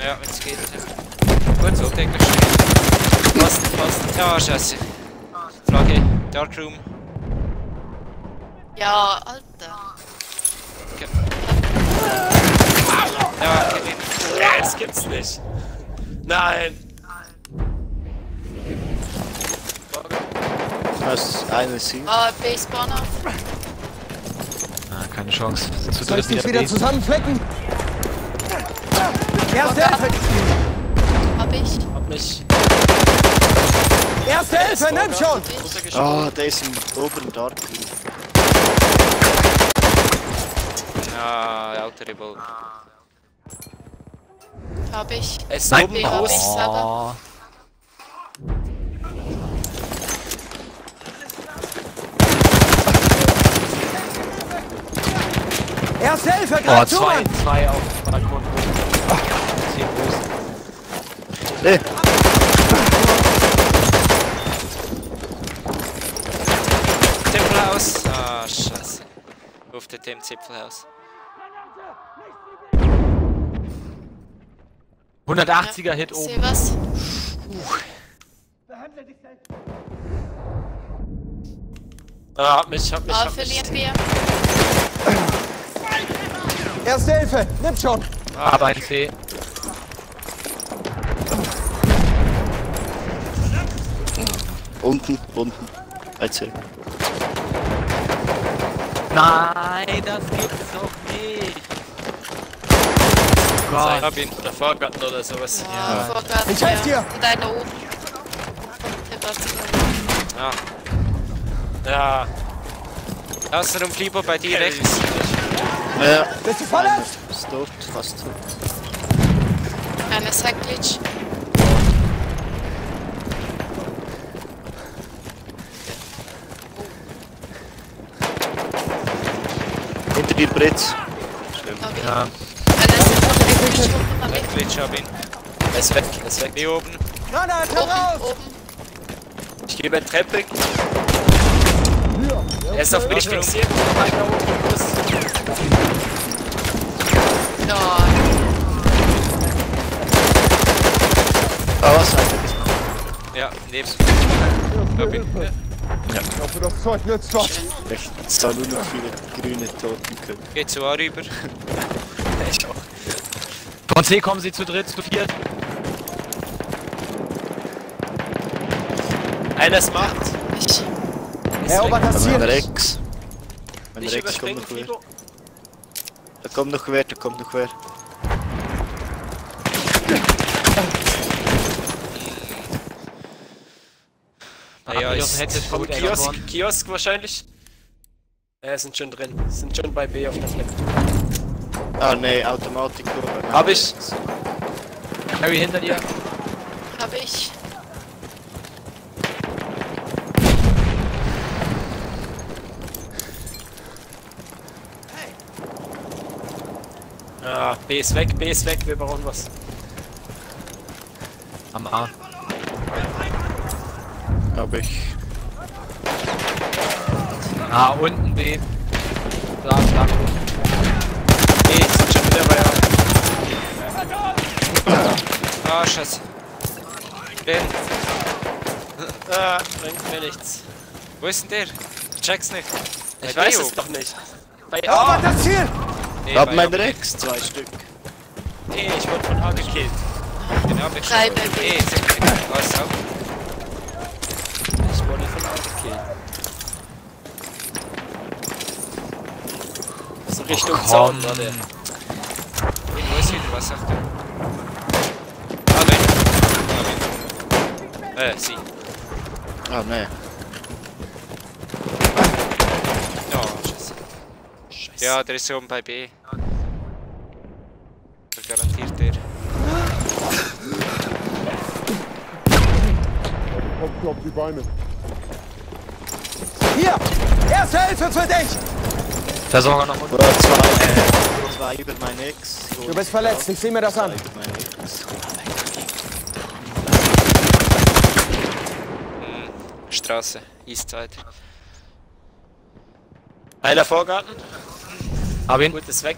Ja, wenn's geht. Ja. Gut, sollte eigentlich stehen. Fast, fast. Ja, scheiße. Flagge. Darkroom. Ja, Alter. Ja, gib ihn. Das gibt's nicht. Nein! Das eine Sieg. Ah, B-Spawn auf. Ah, keine Chance. Zu Soll ich dich wieder zusammenflecken? Erste Hilfe! Hab ich. Hab mich. Erste Hilfe, nimm schon! Runtergeschoben. Ah, der ist im oberen Dark. Ja, Auto Revolver. Hab ich. Er ist oben hab ich groß. Erste Hilfe, Oh, greif zu, zwei, zwei auf Balkon. C groß. Nee. Zipfelhaus. Ah, scheiße. Auf der Team Zipfelhaus. 180er Hit Seh oben. was? Ah, hab mich, hab mich, Ah, hab mich. verlieren wir. Erste Hilfe, nimm schon. Aber ein C. Unten, unten. Erzähl. Nein, das gibt's doch nicht. Oh Gott. hab ihn. Oder Vorgarten oder sowas. Ja, Vorgarten. Ich helf ja. dir. Und einer oben. Ja. Ja. Außenrum Flibo bei dir rechts. Ja, Bist du verletzt? ist tot, fast tot. Einer Sackglitch. Hinter dir Britz. Hab ich. Ja. Sackglitch. Hab ich. Glitch hab ihn. Er ist weg, er ist weg. Hier oben. Nein, nein, komm Oben, raus. oben. Ich gebe Treppe. Er ist auf mich fixiert. Einer oben. Ja, Ah, er? Ja, neben. Hab ihn. Ich hoffe, das Zeug nützt was. Echt, es da nur noch viele grüne Totenköpfe. Geh zu A rüber. Ich auch. Von C kommen sie zu dritt, zu viert. Einer ist macht. ich. Erobert das Ziel. Mein Nicht Rex kommt noch wer. Da kommt noch wer, da kommt noch wer. Ah, ja, Hat ist. mich aus dem Headset Vom gut ärgert Kiosk. Kiosk wahrscheinlich. Ja, sind schon drin. Sind schon bei B auf der Fleck. Ah ne, Automatik. Hab ich. Harry hinter dir. Hab ich. Ah, B ist weg, B ist weg, wir brauchen was. Am A. Hab ich. A unten B. Da, da. B sind schon wieder bei A. Ah, scheiße. Ben, Ah, bringt mir nichts. wo ist denn der? Ich check's nicht. Ich Bei weiß es doch nicht. Bei A. das Ziel. Nee, Hab bei mein A. Rex, zwei Stück. Nee, ich wurde von A gekillt. Den hab ich schon. mir. Was auch? Ich wurde von A gekillt. So Richtung komm. Zaun war der. Irgendwo ist wieder, was sagt er? Ah. Äh, sie. Ah ne. Ja, scheiße. Scheiße. Ja, der ist oben bei B. Der garantiert der. Hier, erste Hilfe für dich. Versorger noch unten. Oder zwei. zwei über mein Ex. Du bist verletzt, ich sehe mir das an. Ex. Straße, Eastside. Einer Vorgarten. Hab ihn. Gut, ist weg.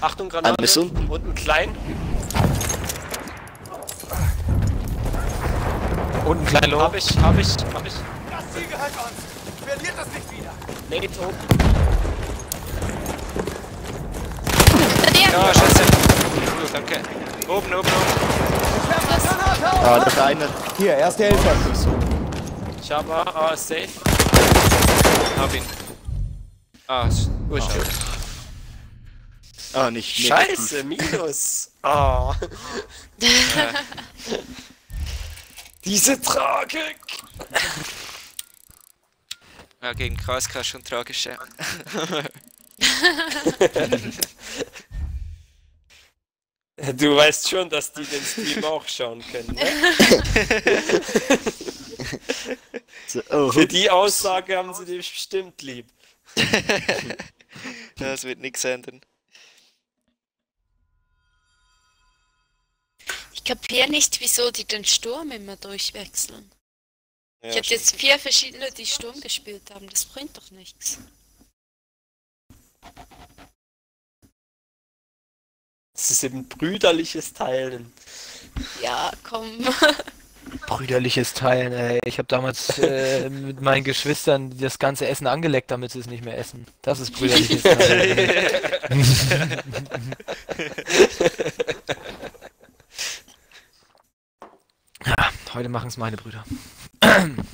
Achtung, Granate. Ist unten. Unten klein. Unten klein Low. Hab ich, hab ich, hab ich. Das Ziel gehört uns. Verliert das nicht wieder. Nate oben. Ja, scheiße. Gut, danke. Oben, oben, oben. Ah, noch einer. Hier, erste Hilfe. Ich hab A, A ist safe. Hab ihn. Ah, s- Gut, Ah, nicht negativ. Scheiße, Minus. Ah. Diese Tragik. ja, gegen KSK schon tragisch, ja. Du weißt schon, dass die den Stream auch schauen können, ne? So, oh, Für die Aussage haben sie dich bestimmt lieb. Das wird nichts ändern. Kapiere nicht, wieso die den Sturm immer durchwechseln. Ja, ich hatte jetzt vier verschiedene, die Sturm gespielt haben. Das bringt doch nichts. Das ist eben brüderliches Teilen. Ja, komm. Brüderliches Teilen, ey. Ich habe damals äh, mit meinen Geschwistern das ganze Essen angeleckt, damit sie es nicht mehr essen. Das ist brüderliches Teilen. heute machen es meine Brüder.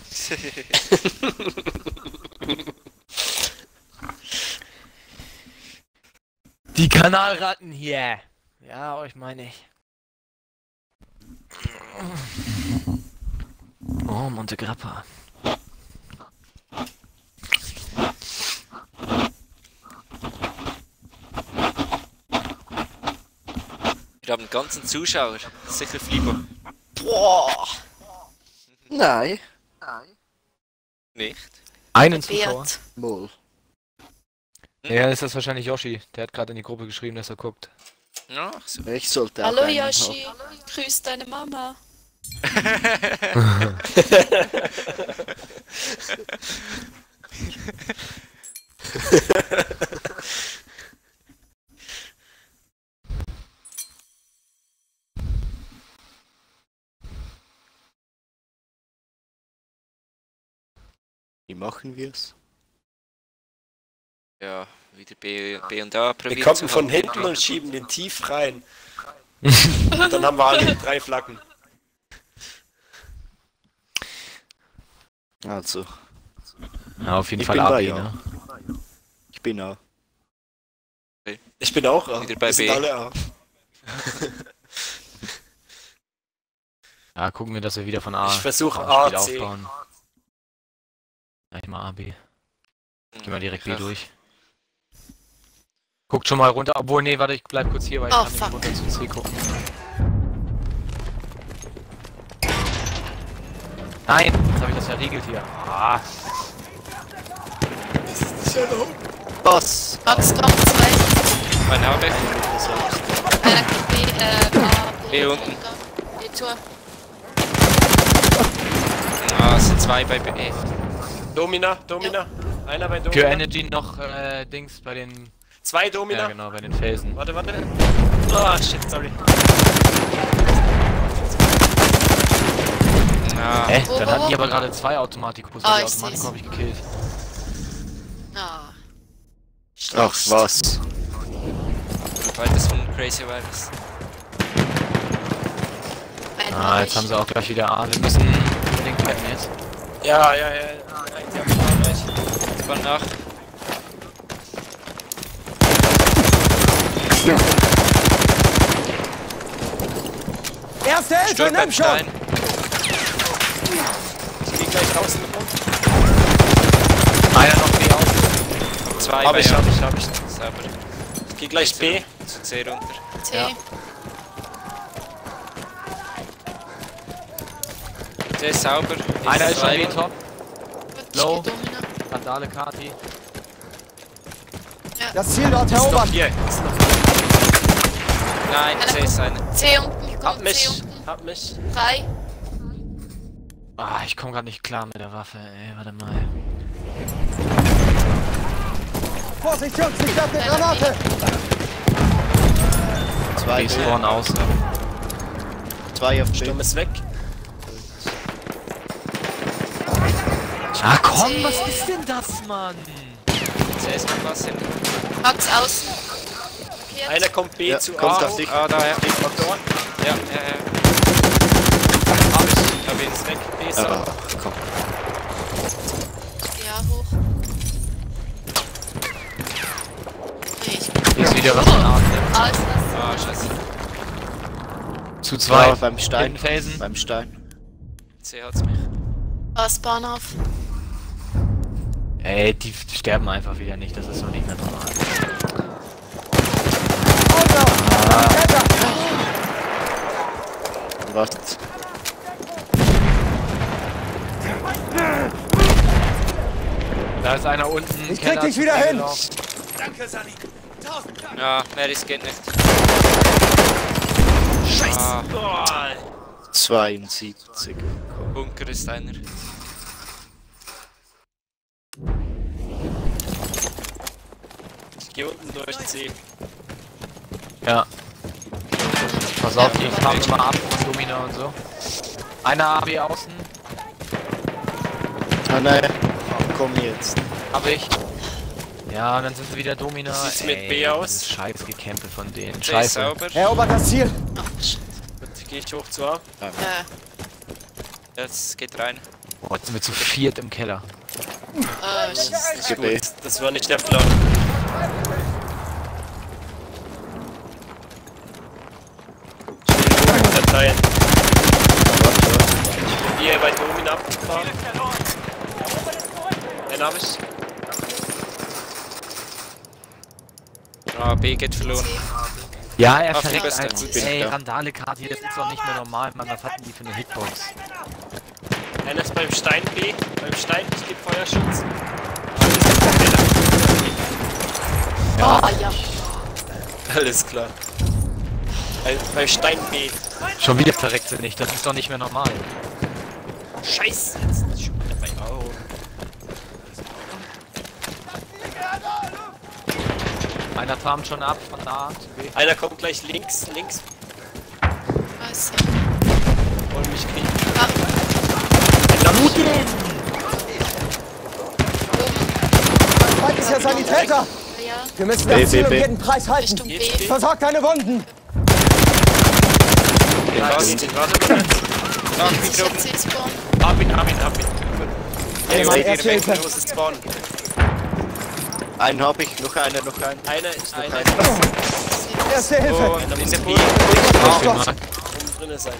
Die Kanalratten hier. Ja, euch meine ich. Oh, Monte Grappa. Wir haben einen ganzen Zuschauer. Sicher Flibo. Boah! Nein. Nicht? Einen Zuschauer. Beat. Wohl. Ja, ist das wahrscheinlich Yoshi. Der hat gerade in die Gruppe geschrieben, dass er guckt. Ach so. Ich sollte auch Hallo Yoshi, grüß deine Mama. Wie machen wir's? Ja, wieder B, B und A Wir probieren kommen zu von hinten und schieben den tief rein. Und dann haben wir alle drei Flaggen. Also, Ja, auf jeden Ich Fall bin AB, ja. ne? ich bin auch. Ich bin auch A. Wieder bei Wir sind B. alle A. Ja, gucken wir, dass wir wieder von A. Ich versuche A, C. aufbauen. Ja, ich mal A, B. Geh mal direkt B Ach, durch. Guckt schon mal runter. Obwohl, nee, warte, ich bleib kurz hier, weil ich Oh, kann fuck. nicht runter zu C gucken. Nein, jetzt habe ich das verriegelt hier. Ah, Was? Max kommt zwei. Mein habe ich. Einer kommt B, äh, A, B. B unten. B Tor. Ah, es sind zwei bei B. Domina, Domina. Einer bei für Domina. Energy noch äh, Dings bei den. Zwei Domina. Ja, genau, bei den Felsen. Warte, warte. Ah, shit, sorry. Ah, Hä? Wo, Dann hatten die aber gerade zwei Automatikus. Ah, die ich seh's. Automatikus habe ich gekillt. Ah. Ach was? beides von Crazy. Einen Ah, hab jetzt haben sie auch gleich wieder A. Wir müssen unbedingt peppen jetzt. Ja, ja, ja. Nein, Jetzt mal nach. Erste Hilfe, nimm schon! Stein. Ich geh gleich raus in den Mund. Einer noch B aus. Zwei Hab ich, A. hab ich, hab ich. Sauber. Ich geh gleich B. Zu C runter. C. Ja. C ist sauber. Einer ist schon zwei. B top. Low. Ich. Vandale Kati. Das Ziel dort erobert! hier. Nein, C ist einer. C unten, Hab kommt C mich. unten. Hab mich. Drei. Ah, ich komme gerade nicht klar mit der Waffe, ey. Warte mal. Vorsicht, Jungs, ich hab eine Granate! Zwei, ist vorne aus. zwei auf B. Sturm ist weg. Ah, komm, was ist denn das, Mann? Ist noch was hin. Max außen. Markiert. Einer kommt B Ja, zu kommt A. auf dich. Ah, da, ja. Dort. Ja, ja, ja. Hab ich. Hab ihn ist weg. B ist Ah, komm. Ja, hoch. Nee, ich Hier ist wieder was von A. ne? A ist das. Ah, scheiße. Zu zwei. Ja, beim Stein. Felsen. Beim Stein. C hat's mich. A ist Bahnhof. Ey, die sterben einfach wieder nicht. Das ist doch nicht mehr normal. Was? Da ist einer unten. Ich krieg Keller dich wieder hin. eingelaufen. Ja, Marys geht nicht. Scheiße. Ah, 72. Bunker ist einer. Ich geh unten durch C. Ja. Pass auf, die fahren immer ab von Domina und so. Einer AB außen, Ah nein. Komm jetzt. hab ich. Ja, und dann sind wir wieder Domina. Sieht's mit B aus? Scheiß Gekämpfe von denen. Ist Scheiße. sauber. Das Ziel. Ach, Scheiße. Gut, geh ich hoch zu A. Äh, Jetzt geht rein. Boah, jetzt sind wir zu viert im Keller. äh, Scheiße. GB. Das war nicht der Plan. Verteilen. Hier bei Domin abgefahren. Den hab ich. Ah, B geht verloren. Ja, er verreckt einfach. Bin Ey, ich da. Randale-Karte hier, das ist doch nicht mehr normal, Mann. Was hatten die für eine Hitbox? Einer ist beim Stein B. Beim Stein, ich gebe Feuerschutz. Oh, ja. Alles klar. Bei, Stein B. Schon wieder verreckt sie nicht, das ist doch nicht mehr normal. Scheiße, jetzt ist schon wieder bei A. Einer farmt schon ab von A zu B. Einer kommt gleich links, links. Scheiße. Wollen mich kriegen. Ah, Weit ist der Sanitäter. ja. Wir müssen B, das Ziel B, um jeden Preis halten. Versorgt deine Wunden. Den Ich mit oben. setze jetzt Spawn. Hab ihn, hab ihn, hab ihn. Ey, weg, Hilfe. Los ist spawnen. Einen hab ich, noch einer, noch einer. Einer ist einer Erste Hilfe. Und in der B. Auf den Gott. Markt. oben drinne sein.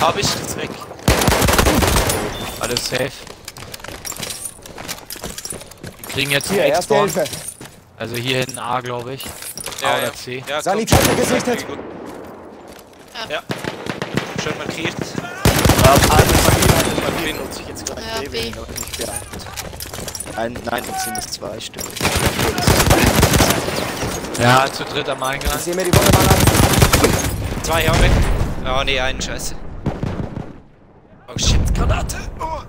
Hab ich, ist weg. Alles safe. Wir kriegen jetzt Hier, einen erste. Hilfe. Also hier hinten A, glaube ich. A Ja, oder ja. C. Ja, Sanitäter kommt. gesichtet. Gut. Ja. Schon markiert. Ja, ihnen, einer von ihnen und sich jetzt gleich Ja, B, B. ich. Ein, nein, dann sind es zwei Stück. Ja, zu dritt am Eingang. Ich sehe mir die Wunde mal an. Zwei habe ich. Ah, nee, einen, scheiße. Oh shit, Granate. Oh.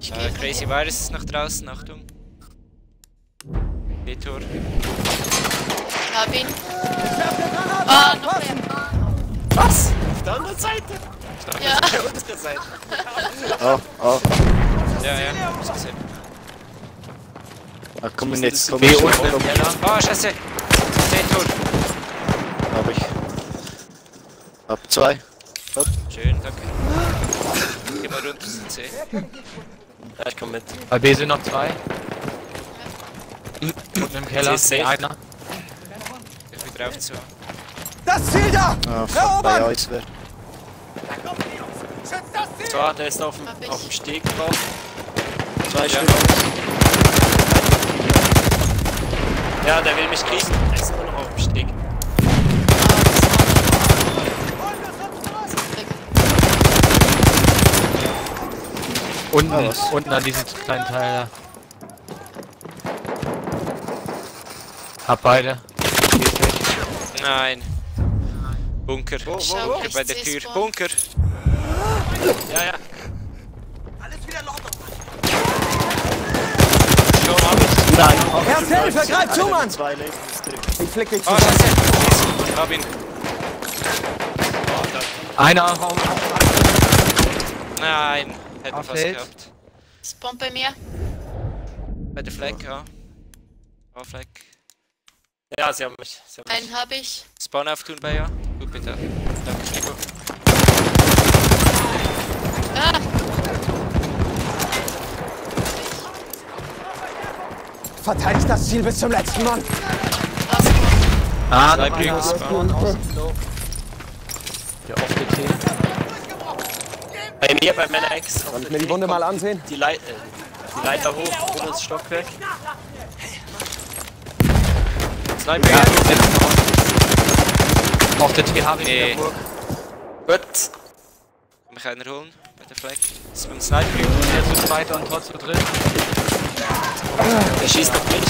Äh, Crazy Virus ist nach draußen, Achtung. B-Tor. Hab ihn. Ah, noch mehr. Was? Auf der anderen Seite. Ja. Auf der unteren Seite. Oh, oh. Ja, ja, hab's gesehen. Ah, komm jetzt, komm B jetzt. unten Keller. Ah, scheiße. B-Tor. Hab ich. Hab zwei. Schön, danke. Geh mal runter zu C. Ja, ich komm mit. Bei B sind noch zwei. Unten im Keller. Sie ist Nee, einer. Ich bin drauf zu. Das Ziel da. Ah, fuck, bei Erobern. euch wäre. So, der ist auf dem, auf dem Steg drauf. Zwei Ja. Stück. Ja, der will mich kriegen. Der ist immer noch auf dem Steg. Unten, was? unten an diesem kleinen Teil da. Hab beide. Nein. Bunker. Wo, wo, wo? rechts Bei der Tür. Bunker. Ja, ja. Nein. Erste Hilfe, greif zu, Mann. Ich flick dich Ah, zu. scheiße. Hab ihn. Einer. Nein. Hätten Auf fast gehabt. Spawn bei mir. Bei der Fleck, ja. A Fleck. Ja, sie haben mich. Sie haben. Einen hab ich. Spawn auftun bei ja. Gut, bitte. Danke, Nico. Ah, Verteidigt das Ziel bis zum letzten Mann. Ah, Blüten einer. Spawn. Der off the T. Bei mir, bei meiner Ex. Soll ich mir die Wunde mal ansehen? Die, Leit äh, die Leiter hoch, oberes Stockwerk. Sniper. Ja, Raum. Auf der T habe ich Nee. in der Burg. Gut. Kann mich einer holen? Bei der Fleck. Das ist beim Sniper. Der zu zweit und Tor zu dritt. Der schießt auf mich.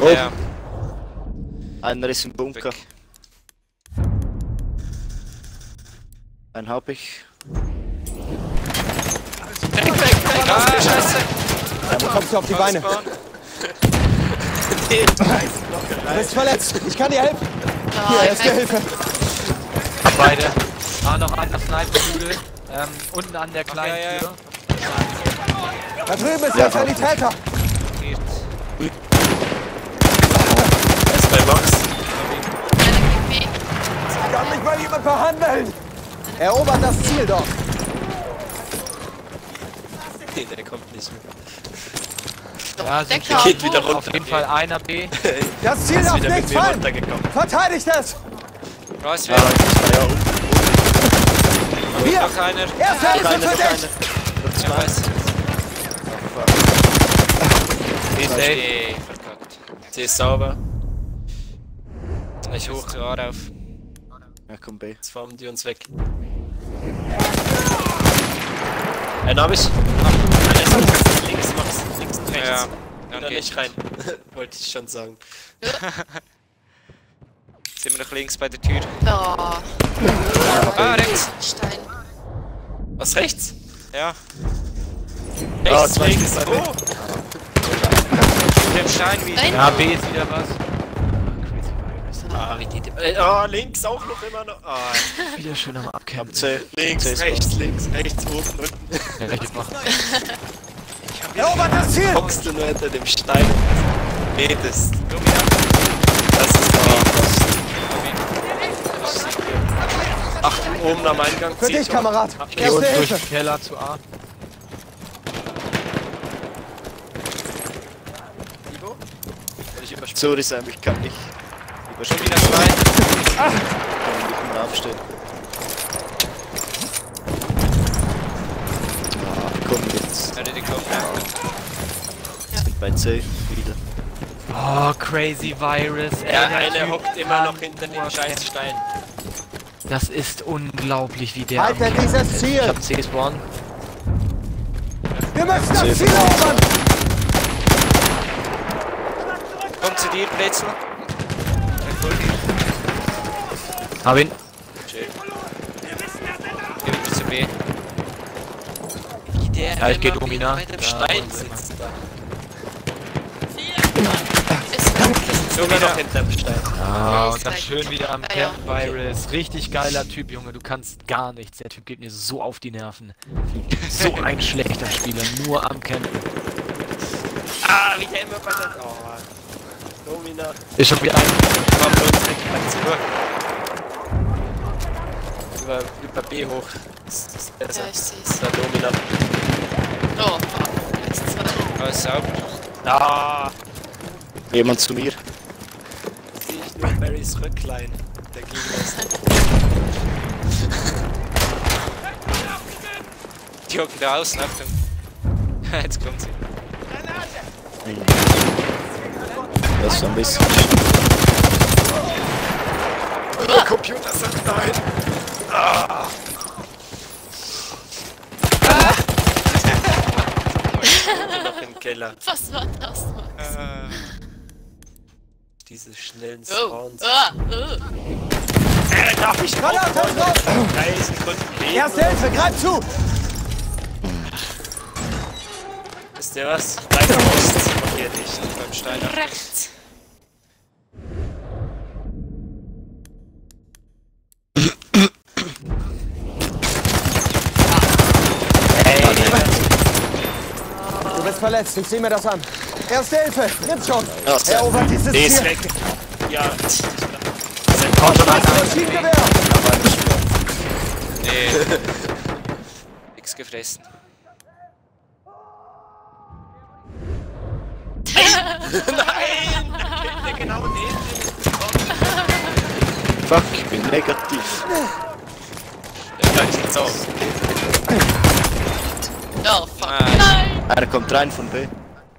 Oh, Ja. einer ist im Bunker. Weg. Einen hab ich. Ah, scheiße. Dann bekommst du auf die Beine. Spawn. Du bist verletzt. Ich kann dir helfen. Da, Hier, ich erste merk- Hilfe. Beide. Ah, noch einer Sniper-Bude. Ähm, unten an der kleinen ja, ja. Tür. Da drüben ist der Sanitäter. Hier. Er ist bei kriegt Kann mich mal jemand behandeln? Erobert das Ziel doch. Nee, der kommt nicht mehr. Doch, Ja, Clown geht wieder runter. Auf jeden Fall einer B. Das Ziel Ist darf nicht fallen. Verteidigt es. Ja, Wer? das war ja unten. Hier, Noch einer. erste Hilfe Einer, für noch dich. Ja, weiß. B safe. Ey, verkackt. Sie ist sauber. Ich hoch A auf. Ja, komm B. Jetzt fahren die uns weg. Einen hab ich. Einer ist links, Max. Links und rechts. Ja, Da dann nicht geht. rein. Wollte ich schon sagen. Sind wir noch links bei der Tür? Da. Ah, rechts. Stein. Was rechts? Ja. Rechts, zwei links. Oh. Der Stein wie. Da hinten. Ja, B ist wieder was. Ah, wie die. Äh, oh, links auch noch immer noch. Ah, Wieder schön am Abcampen. C. links, rechts, links, rechts, oben, unten. Ja, rechts machen. Erobert das Ziel. Hockst du nur hinter dem Stein und betest. Das ist Ach, oben am Eingang. Für dich, schon. Kamerad. Geh unten durch Keller zu A. Ivo? Soll ich überspringen? Sorry Sam, ich kann nicht Schon überspringen. wieder zwei. kann nicht mehr aufstehen. Ah, komm jetzt. Ja, die kommen. Sind bei C wieder. Oh, crazy Virus. Ey, Ja, der einer Typ hockt immer noch hinter dem scheiß Stein. Das ist unglaublich, wie der dieses ist. Ziel. Ich hab C-Spawn. Wir müssen das Ziel erobern. Komm zu dir, Brezel. Hab ihn. Geh wieder zu B. Wie der Ja, ich geh Domina. bei dem Stein sitzt da. Sogar noch hinter dem Stein. Ah, und dann schön wieder am. Camp Virus. Richtig geiler Typ, Junge. Du kannst gar nichts. Der Typ geht mir so auf die Nerven. So ein schlechter Spieler. Nur am Campen. Ah, wie der immer bei der. Oh, Domina. Ist schon wieder ein. Über, über B hoch. Das ist besser. Ja, ich seh's. Da Domina. Oh, fuck. Alles sauber. Ah, Jemand zu mir. sehe ich nur Barrys Rücklein. Der Gegner ist. Die hocken da außen, Achtung. Jetzt kommt sie. Das ist ein bisschen. Der Computer sagt nein. Ah. noch im Keller. Was war das? Mann? Äh, Diese schnellen Oh. Spawns. Ah, oh. Äh, darf ich leben. Erste Hilfe, greif zu. Wisst ihr was? Bleib raus. Hier nicht. beim Steiner. Rechts. Du bist verletzt, ich sehe mir das an. Erste Hilfe, nimm schon. Ja, Sam. Erobert dieses Nee, ist weg. Ja. Schmeiß Maschinengewehr. Nee. Nix gefressen. Nein! Der genau neben. Fuck, ich bin negativ. Ja, ich jetzt auch. Oh, fuck. Nein. Nein. Er kommt rein von B.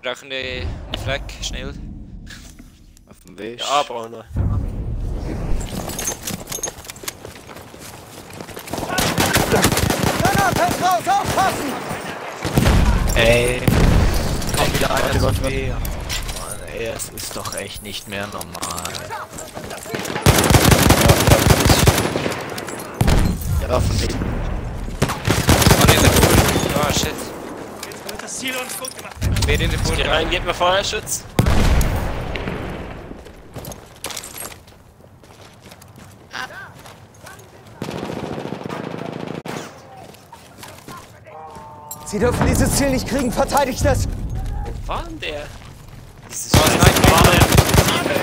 Brauchen wir eine Fleck, schnell. Auf dem W. Ja, brauchen wir. Granate raus, aufpassen. Ey. Kommt wieder einer zu B. Mann, ey, es ist doch echt nicht mehr normal. Ja, von hinten. Alle in Ziel uns gut gemacht. Wer den Depot Geh rein, gebt mir Feuerschutz. Sie dürfen dieses Ziel nicht kriegen, verteidigt das! Wo war denn der? Dieses oh, nein, war der. Nein.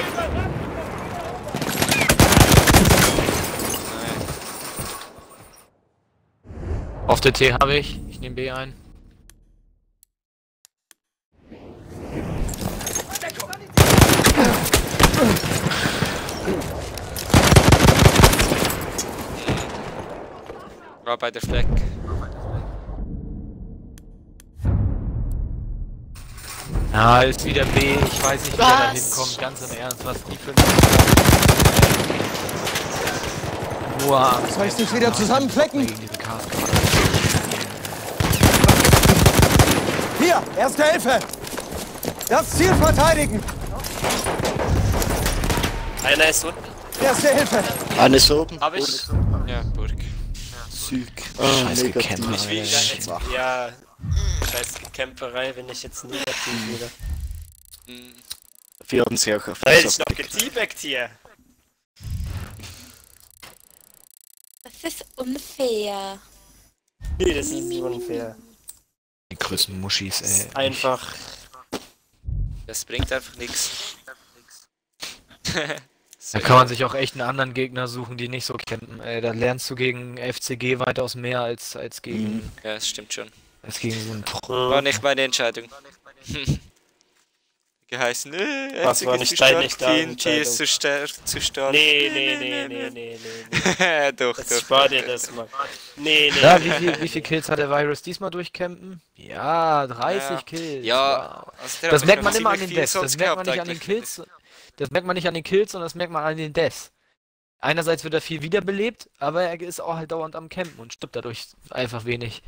Auf der T habe ich, ich nehme B ein. War bei der Fleck. Ja, ist wieder B. Ich weiß nicht, wie der da hinkommt. Ganz im Ernst, was die für Nur am Soll ich's nicht wieder zusammenflecken? Hier, erste Hilfe. Das Ziel verteidigen. Einer ist unten. Erste Hilfe. Eines oben. Hab ich. Ja, Burg. Ah, Scheiß. Gekämpfer, Ich will Alter. ja, ja, scheiß Camperei, bin ich jetzt negativ wieder. Hm, Wir haben sie auch auf Weil das ich noch geteabagt hier. Das ist unfair. Nee, das ist nicht unfair. Die größten Muschis, ey. Einfach. Das bringt einfach nichts. Da kann man sich auch echt einen anderen Gegner suchen, die nicht so campen. Ey, da lernst du gegen FCG weitaus mehr als, als gegen, Ja, das stimmt schon. als gegen so einen War nicht meine Entscheidung. Geheißen, äh, Was Herzog war nicht zu deine stark, TNT Entscheidung? ist zu stark, zu stark. Nee, nee, nee, nee, nee, nee. doch, doch. spar dir das mal. Nee, nee. Ja, wie viel, wie viel Kills hat der Virus diesmal durchcampen? Ja, 30 Ja. Kills. Ja, wow. Also Das merkt man immer an den Deaths. Das merkt man nicht an den. Kills. Das merkt man nicht an den Kills, sondern das merkt man an den Deaths. Einerseits wird er viel wiederbelebt, aber er ist auch halt dauernd am Campen und stirbt dadurch einfach wenig.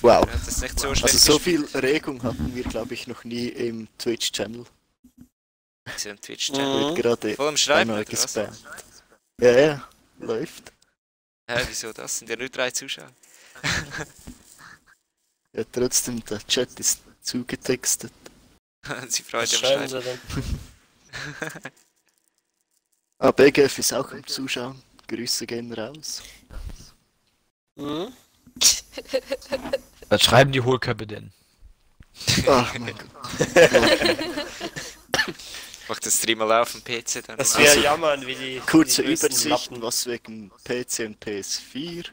Wow. Ja, Das ist so schlecht. Also so viel Regung hatten wir, glaube ich, noch nie im Twitch-Channel. gespielt im Twitch-Channel. Mhm. Wird gerade Voll im Schreiben, oder gespammt. Ja, ja, läuft. Hä, wieso das? Sind ja nur drei Zuschauer. Ja, trotzdem, der Chat ist zugetextet. Sie Was sich schreiben sie denn? Ah, BGF ist auch am Zuschauen. Grüße gehen raus. Mhm. Was schreiben die Hohlköpfe denn? Ach mein Gott. Mach das Stream mal auf dem PC dann. Das wäre Also, jammern, wie die. Kurze die Übersicht, Lappen. was wegen PC und PS4.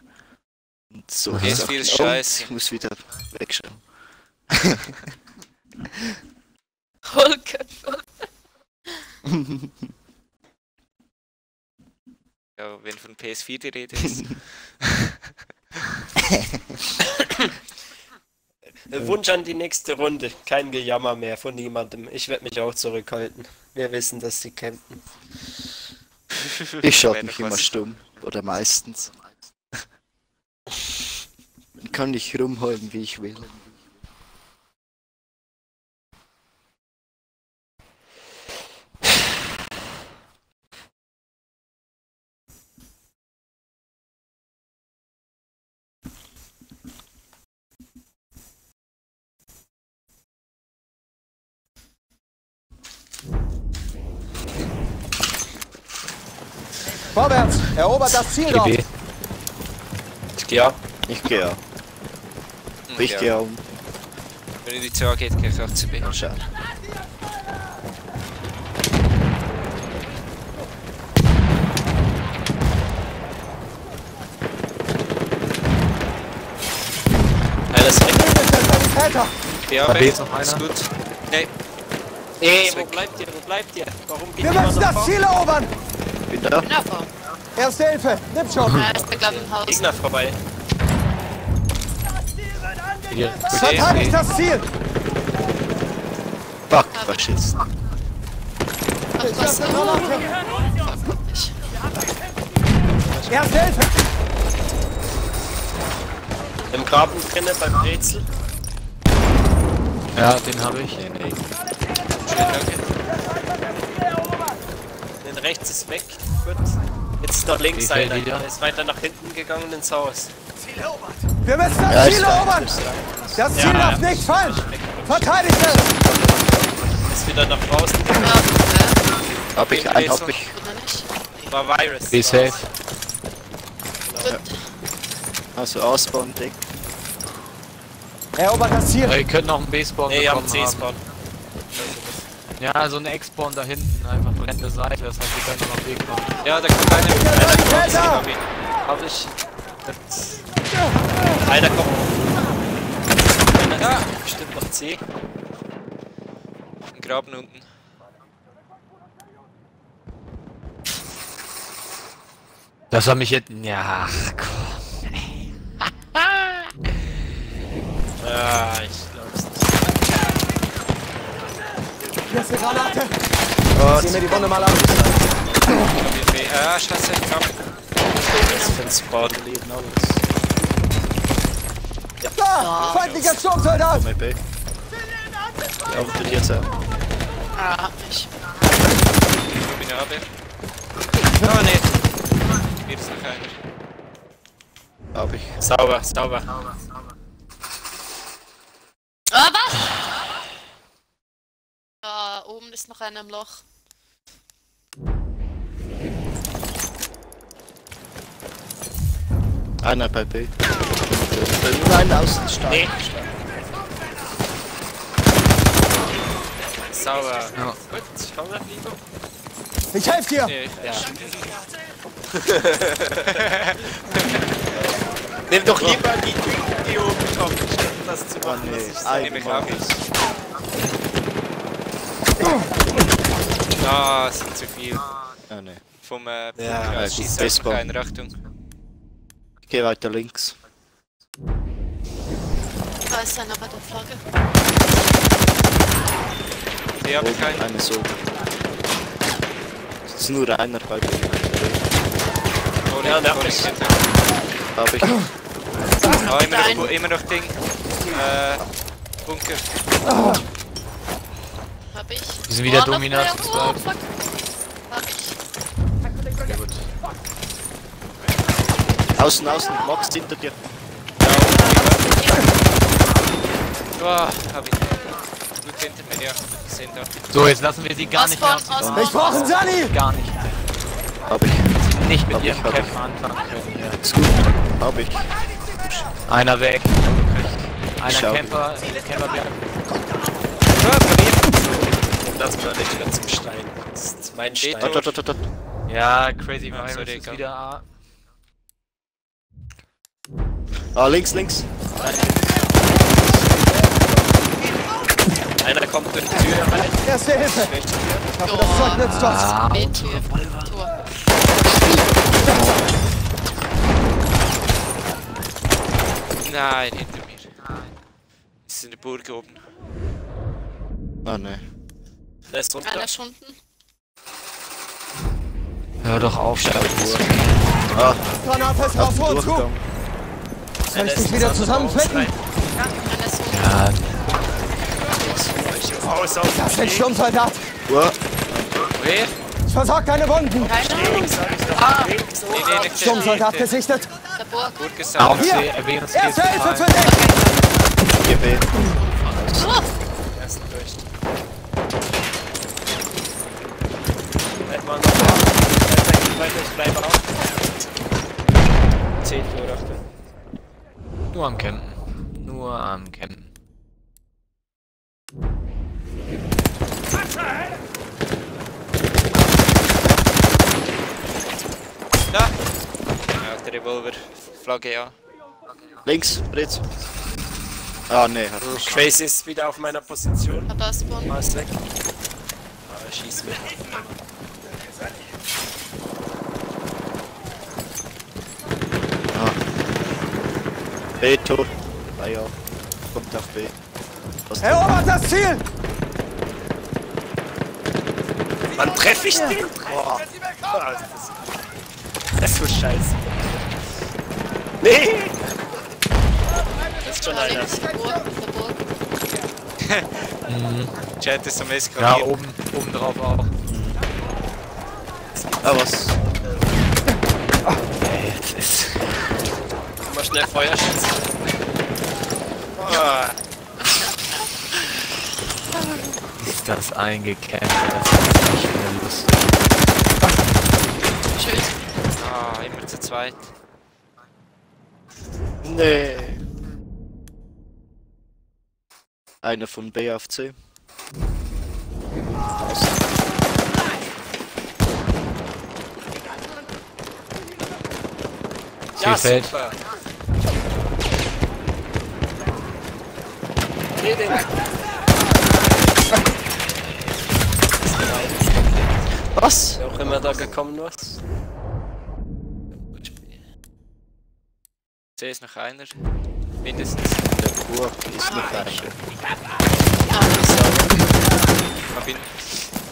Und so Okay. Sachen. PS4 ist scheiße. Ich muss wieder wegschauen. Hohlköpfe. Ja, wenn von PS4 die Rede ist. Äh, Wunsch an die nächste Runde. Kein Gejammer mehr von niemandem. Ich werde mich auch zurückhalten. Wir wissen, dass sie campen. Ich schaue mich immer stumm. Oder meistens. Dann kann ich rumheulen, wie ich will. Erobert das Ziel dort. GB. Ja. Ich gehe ja. Ich ja. gehe um. Wenn ihr die 2 geht, gehe ich auch zu B. Schau. Alles weg. Täter. Ja, weg. ist noch Ist einer. gut. Nee, Ey, Ist wo bleibt ihr? Wo bleibt ihr? Warum geht Wir müssen das? Ziel erobern. Bin da. Genau vor. Erste Hilfe. Nimm schon. Da ist der, glaube im Haus. Gegner vorbei. Hier. Verteidigt das Ziel. Fuck, Faschist. Ach, was? Nicht. Erste Hilfe. Im Graben drinnen beim Rätsel. Ja, den habe ich. schön, danke. Den rechts ist weg. Gut. Jetzt nach links da? Er ist weiter nach hinten gegangen ins Haus. Wir müssen das Ja, Ziel ist erobern. Das Ziel Ja, darf ja. nicht fallen. Verteidigt es. Ist wieder nach draußen. Ja, äh, Hab ich ein, hab ich. War Virus. B safe. Gut. Also Ausbauen, Deck. Erobert das Ziel. Ja, ihr könnt noch einen B-Spawn Nee, bekommen haben. C-Spawn. Ja, so ein Ex-Spawn da hinten, einfach brennende Seite, das heißt, wir können noch auf Weg kommen. Ja, da kommt einer. Einer kommt. Hab ich. Kommt. Einer Ja. bestimmt noch C. Im Graben unten. Das war mich jetzt. Ja, ach, komm. Ja, ich glaub's nicht. Hier ist eine Granate. Gott, Sieh mir die Wunde mal an. Ah, scheiße. Graben. was für ein Spawn leben aus. Da! Feindlicher Sturmsoldat! Mein B. Ja, aber der jetzt auch. Ah, hab mich. Lobby eine AB. Ah, nee. Ist noch einer. Hab ich. Sauber, sauber. Ah, was? Da oben ist noch einer im Loch. Einer bei B. Nur einen Außenstein. Nee. Sauber. Ja. Gut, schauen wir lieber. Ich helfe dir! Nee, Ja. Nimm doch lieber die Typen, die oben kommen, statt das zu Oh machen. nee, was ich ein nehme ich ich. Ah, es sind zu viel. Ah ne. Vom äh, Ja, ja, ja, schießt gut, einfach Baseball. keiner. Achtung. Ich geh weiter links. Da ist einer bei der Flagge. Die habe Oben, keinen. eine so. Es ist nur einer bei B. Oh, Ja, der oh, mich. Hab ich. Ah, immer noch, immer noch Ding. Äh, Bunker. Hab ich. Die sind wieder Oh, dominant Oh, Außen, außen. Max hinter dir. Oh, hab ich. Gut hinter mir, ja. So, jetzt lassen wir sie gar nicht mehr. Ich brauche einen Sani! Gar nicht mehr. Hab ich. Nicht mit Hab ihrem. Camp anfangen können. Ja. Ist gut. Hab ich. Einer weg. Einer Schau. Camper, Camper bleibt. Lass mal nicht wieder zum Stein. Das ist mein Stein. Dort, dort, dort, dort. Ja, Crazy egal. wieder A. Ah, links, links. Einer kommt durch die Tür rein. Erste Hilfe! Ich hoffe, das Zeug nützt was. Ah, B-Tür. Tor. Nein, hinter mir. Ist in der Burg oben. Ah ne. Der ist runter. Einer ist unten. hör doch auf, Scheiße. Ah, Granate ist auf uns zu! Soll ich dich wieder unten. Ja, Das ist ein Sturmsoldat! Ich versorge deine Wunden! Nicht Sturmsoldat gesichtet! Burg ist auf. Hier. Erste Hilfe für dich! Oh, ersten durch. Bleib mal noch. Weiter, weiter, ich bleibe auf. C Tür dachte. Nur am Campen. Nur am Campen. Da! Ja, der Revolver. Flagge, ja. Links, Fritz. Ah ne. Crazy ist wieder auf meiner Position. hat das Spawn. Mal ist weg. Ah, schieß mich. B-Tor. Ah ja. Kommt auf B. Was Erobert das Ziel! Wann treffe ich den? Boah. Ah, das ist- so scheiße. Nee! Das ist schon einer. Burg. Chat ist am Ja, Eskalieren. oben, oben drauf auch. Ah, was? Ey, jetzt ist. Mal schnell Feuer schießen. Ah, Ist das eingecampt? Das ist nicht mehr lustig. Schön. Ah, immer zu zweit. Nee. Einer von B auf C. Ja, Zielfeld. super. Nee, den. Was? Wer auch immer da gekommen was. C ist noch einer. Mindestens. Der Burg ist noch einer. Hab ihn.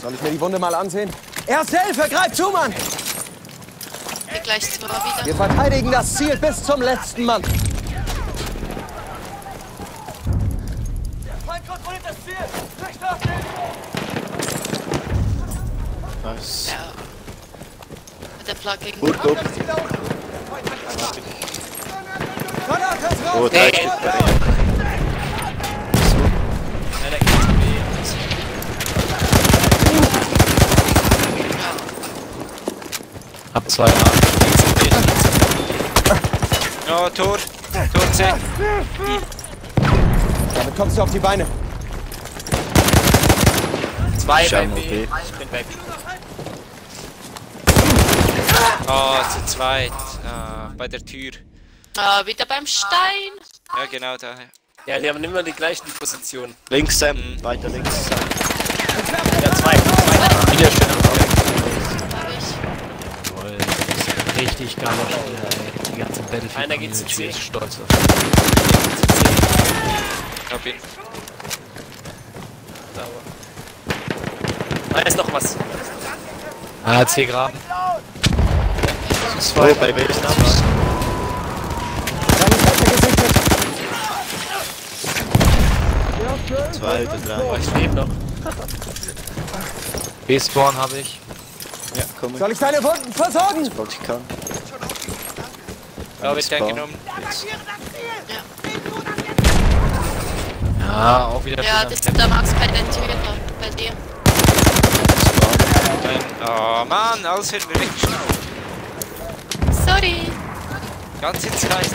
Soll ich mir die Wunde mal ansehen? Erste Hilfe, greif zu, Mann! Wir verteidigen das Ziel bis zum letzten Mann. Nice. Ja. Mit der Flagge. Oh. Stück. Einer geht zu B. Hab zwei A. Oh, Tor. Tor C. Damit kommst du auf die Beine. Zwei Schau bei mal, B. B. Ich bin bei Oh, zu zweit. Ah, bei der Tür. Ah, wieder beim Stein. Ja, genau da. Ja, die haben immer die gleichen Positionen. Links, Sam. Mhm. Weiter links. Ja, zwei. zwei. Wieder schön am ich. Jawohl, das ist ein richtig geiler Spieler, ey. Die ganze Battlefield Einer geht zu C. ist stolz auf Hab ihn. Da ist noch was. Ah, C-Graben. Oh, bei Seite gesichtet. Zwei Oh, drei. ich lebe noch. B-Spawn habe ich. Ja, komm. Soll ich deine Wunden versorgen? Sobald ich kann. Ja, wird Spawn. eingenommen. Ja, auch wieder Ja, das ist der Max bei der Tür da. Bei dir. Oh Mann, alles wird mir Sorry. Ganz ins Kreis.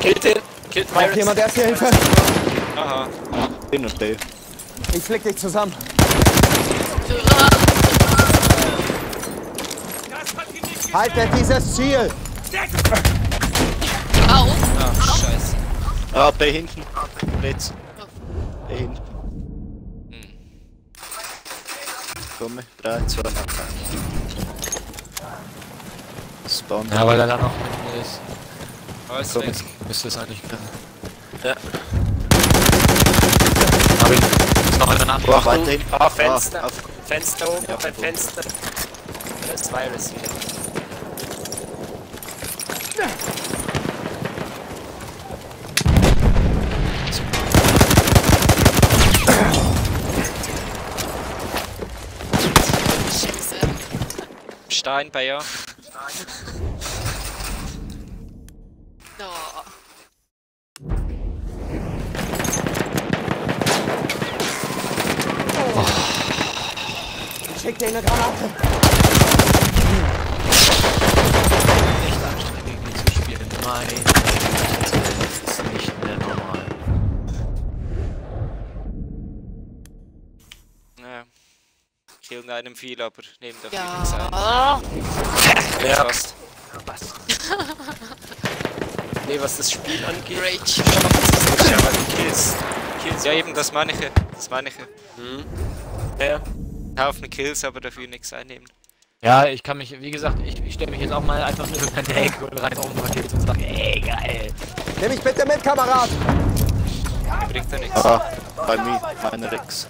Killt den. Killt Braucht Pirates. jemand erste Hilfe? Aha. B und B. Ich flick dich zusammen. Haltet dieses Ziel! Au. Ah, scheiße. Ah, B hinten. Blitz. B hinten. Komme. 3, 2, 1. Spawn. Ja, weil er dann noch hinten ist. Komm, weg. jetzt. Müsste es eigentlich können. Ja. Hab ihn. Ist noch einer nach. Oh, weiter hinten. Ah, Fenster. auf. Fenster oben, Ja, beim. Fenster. Da ist Virus wieder. Stein bei ja. Eine Granate! echt anstrengend gegen die zu spielen. Mein das ist nicht mehr normal. Ja. Killen einem viel, aber nehmen dafür nichts ein. Ja. Ja. Fast. Nee, was das Spiel angeht. Rage. Ja, aber die Kills. Kills. Ja, eben, das meine ich. ja. Das meine ich. ja. Ja. Haufen Kills, aber dafür nichts einnehmen. Ja, ich kann mich, wie gesagt, ich, ich stelle mich jetzt auch mal einfach nur in der Ecke und rein auf und sage, ey, geil. Nimm mich bitte mit, Kamerad! Bringt ja nichts. Ah, bei mir. Meiner Rex.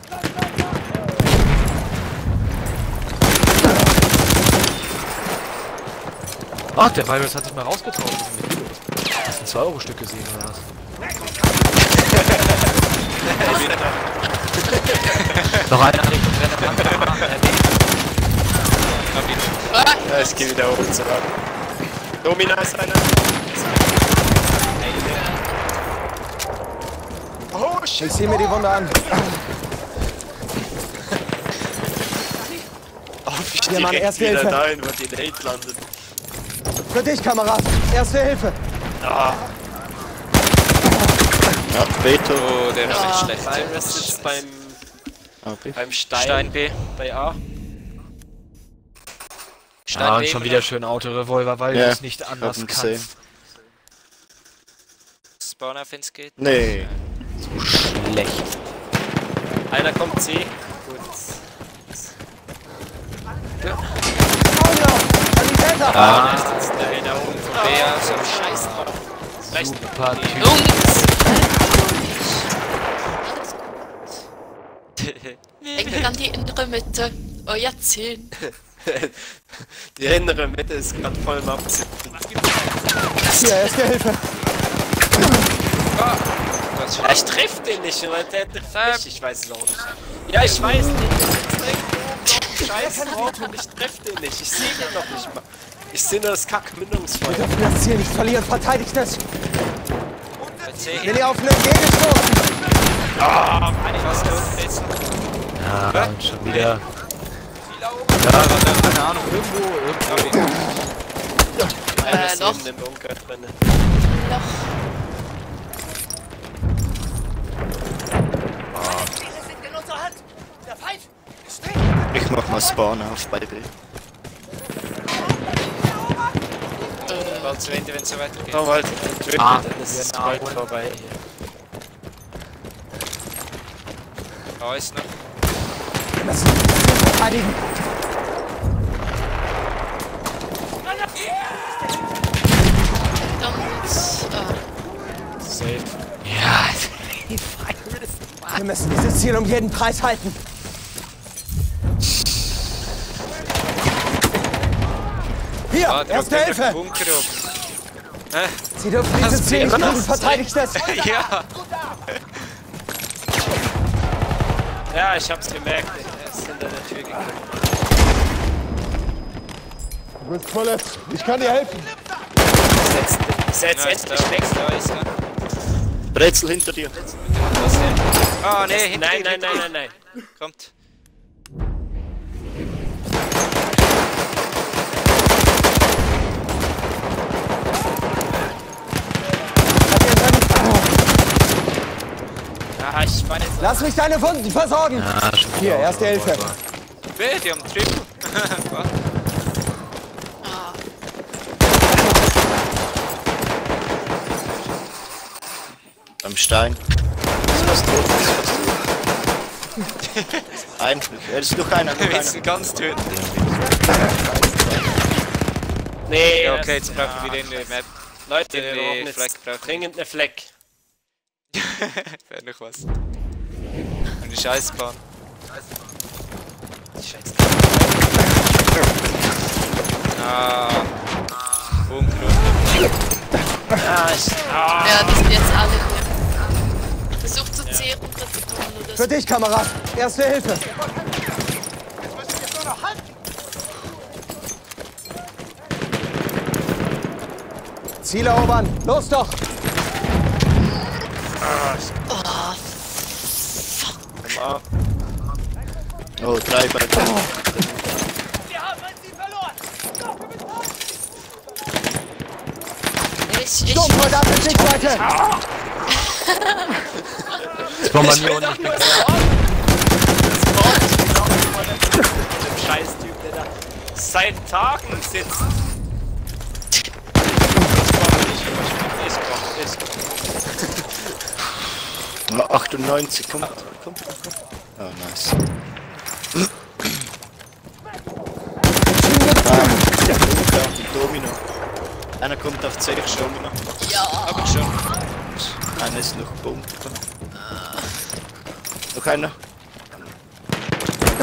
Ach, der Virus hat sich mal rausgetraut. Hast du ein 2-Euro-Stück gesehen oder was? Noch einer Richtung ihn. Ja, es geht wieder hoch zurück. Domina ist einer. Oh shit. Ich zieh mir die Wunde an. Oh, wie Hier, Mann, direkt erste wieder Hilfe. dahin, wo die Nate landet. Für dich, Kamerad! Erste Hilfe! Ja, B B-Tor. Oh, der war nicht Ja. schlecht. Ist jetzt beim, Ah, beim Stein, Stein B. bei A. Stein Ah, und B schon wieder schön Autorevolver, weil Ja, du es nicht anders kannst. gesehen. Spawn auf ins geht. Nee. Schlecht. Einer kommt C. Gut. Sanitäter! Ah, Jetzt der einer oben von B. So scheiß drauf. Super Typ. Jungs! Denkt an die innere Mitte. Euer Ziel. Die innere Mitte ist gerade voll im Abzug. Hier, erste Hilfe! Ja, ich treff den nicht, oder der trifft mich. Ich weiß es auch nicht. Ja, ich weiß nicht. Der sitzt direkt oben auf dem Scheiß drauf und ich treff den nicht. Ich sehe den noch nicht mal. Ich sehe nur das Wir Kack-Mündungsfeuer. dürfen das Ziel nicht verlieren. Verteidigt C. Will ihr auf einen Gegenstoß! Tot. Jetzt noch. Ja, und schon wieder. Ja, keine Ahnung, irgendwo, irgendwo. Äh, ist noch. in dem Bunker drin. Noch. Ich mach mal Spawn auf bei B. Bald zu Ende, wenn es so weitergeht. Komm halt, Ah, dann ist bald vorbei. A ist noch. Wir müssen das Ziel verteidigen! Safe. Ja, Wir müssen dieses Ziel um jeden Preis halten! Hier, Ah, der erste Hilfe! Sie dürfen dieses Ziel nicht. Verteidigt es! Ja. Ja, ich hab's gemerkt. Er ist hinter der Tür gekommen. Du bist verletzt. Ich kann dir helfen. Setz, setz Ja, endlich weg. Brezel hinter dir. Ah, nee, hinter Nein, dir, nein, nein, nein, nein. Kommt. Ich weiß. Lass mich deine Wunden versorgen! Schon Hier, wieder erste Hilfe. Autorevolver. B, die haben Triple. Was? Am Stein. Ist fast tot. Ist fast tot. Ein. Er ist noch einer, noch Wir müssen einer. ganz töten. Nee, Ja, okay, jetzt brauchen wir den Map. Leute, den wir die Fleck brauchen. dringend eine Fleck. Wäre noch was. Und die Scheißbahn. Scheiße. Ah. Bunker unten. Ah, ich, ah. ja, die sind jetzt alle hier. Versucht zu zehren, das ist nur das. Für dich, Kamerad. Erste Hilfe. Ziel erobern. Los doch. Scheiße. Oh, fuck. Oh, drei bei der oh. Wir haben sie verloren! Ich, ich Stopp, verdammt, in Sichtweite! Jetzt kommt man hier unten. Scheiß-Typ, der da seit Tagen sitzt. Ich komme, ich komme, ich komme, ich komme. 98, komm, komm, komm, komm. Oh, nice. Bam, der Bunker, die Domino. Einer kommt auf 10, ich schau mir noch. Ja! Schon. Einer ist noch Bunker. Noch einer.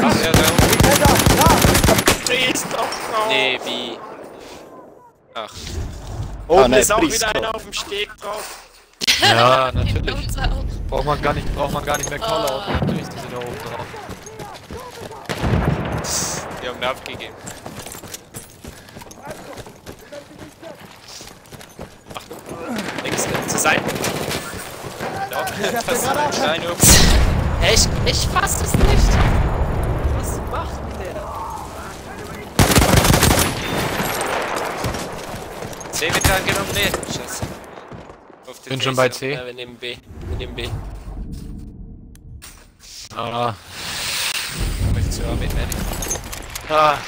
Ach, er da. Der ist doch drauf. Nee, wie. Ach. Oben oh, ah, nein, ist auch Prisco. wieder einer auf dem Steg drauf. ja, natürlich. Braucht man gar nicht, braucht man gar nicht mehr Callout. Natürlich sind sie da oben drauf. Die haben ihn aufgegeben. Links zur Seite. Das gerade ab. Stein ups. Ich, ich fass es nicht. Was macht der? C wird angenommen. Nee, scheiße. Auf Bin schon bei C. Ja, wir nehmen B. mit dem B. Ah, Möchtest du auch mitnehmen? Ah,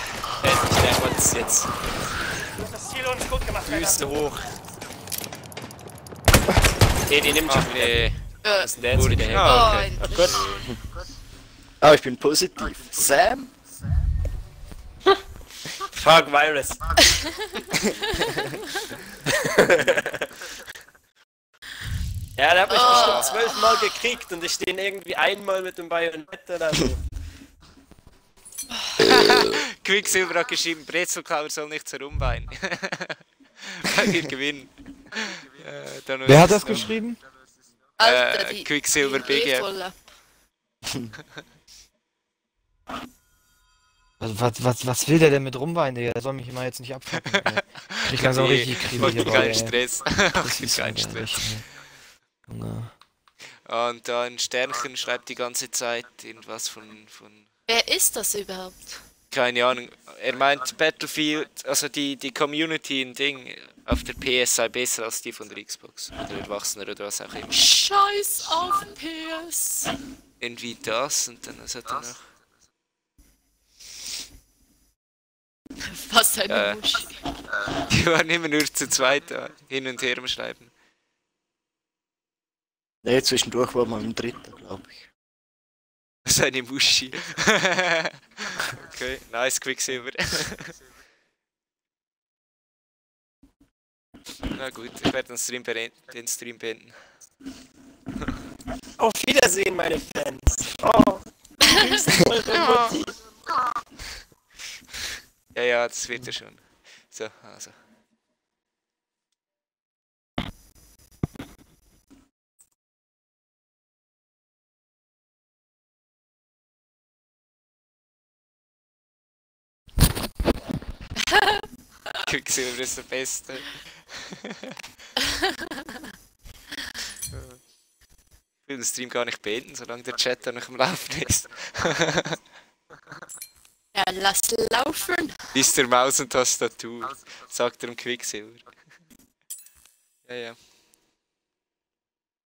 endlich lernen wir das jetzt. Füße hoch. Nee, die nimmt schon Ach wieder. nee. Äh, ist denn der jetzt wieder? Ah, oh, okay. ein Gut. Ah, ich bin positiv. Sam? Fuck Virus. ja, der hat mich Oh. bestimmt zwölfmal gekriegt und ich stehe irgendwie einmal mit dem Bajonett oder so. Quicksilver hat geschrieben, Brezelkauer soll nicht herumweinen. Weil wir gewinnen. Äh, dann wer hat das noch- geschrieben? Alter, Äh, die, Quicksilver die BGM. Volle. Also, was, was, was will der denn mit rumweinen, Digga? Der soll mich mal jetzt nicht abfacken. ey. Krieg langsam richtig Kriege mach hier dir bei, keinen. Stress. Ist keinen Stress. Junge. Und da ein Sternchen schreibt die ganze Zeit irgendwas von, von Wer ist das überhaupt? keine Ahnung. Er meint Battlefield, also die, die Community in Ding auf der PS sei besser als die von der Xbox. Oder Erwachsener oder was auch immer. Scheiß auf PS. Irgendwie das und dann was hat er noch? Was ein Äh. Muschi. Die waren immer nur zu zweit da, hin und her am Schreiben. Nee, zwischendurch war man im dritten, glaube ich. Seine Muschi. okay, nice Quicksilver. Na gut, ich werde den Stream, den Stream beenden. Auf Wiedersehen, meine Fans. Oh. Ja, ja, das wird er schon. So, also. Quicksilver ist der Beste. Ich will den Stream gar nicht beenden, solange der Chat da noch am Laufen ist. Ja, lass laufen. Ist der Maus und Tastatur, sagt er im Quicksilver. Ja, ja.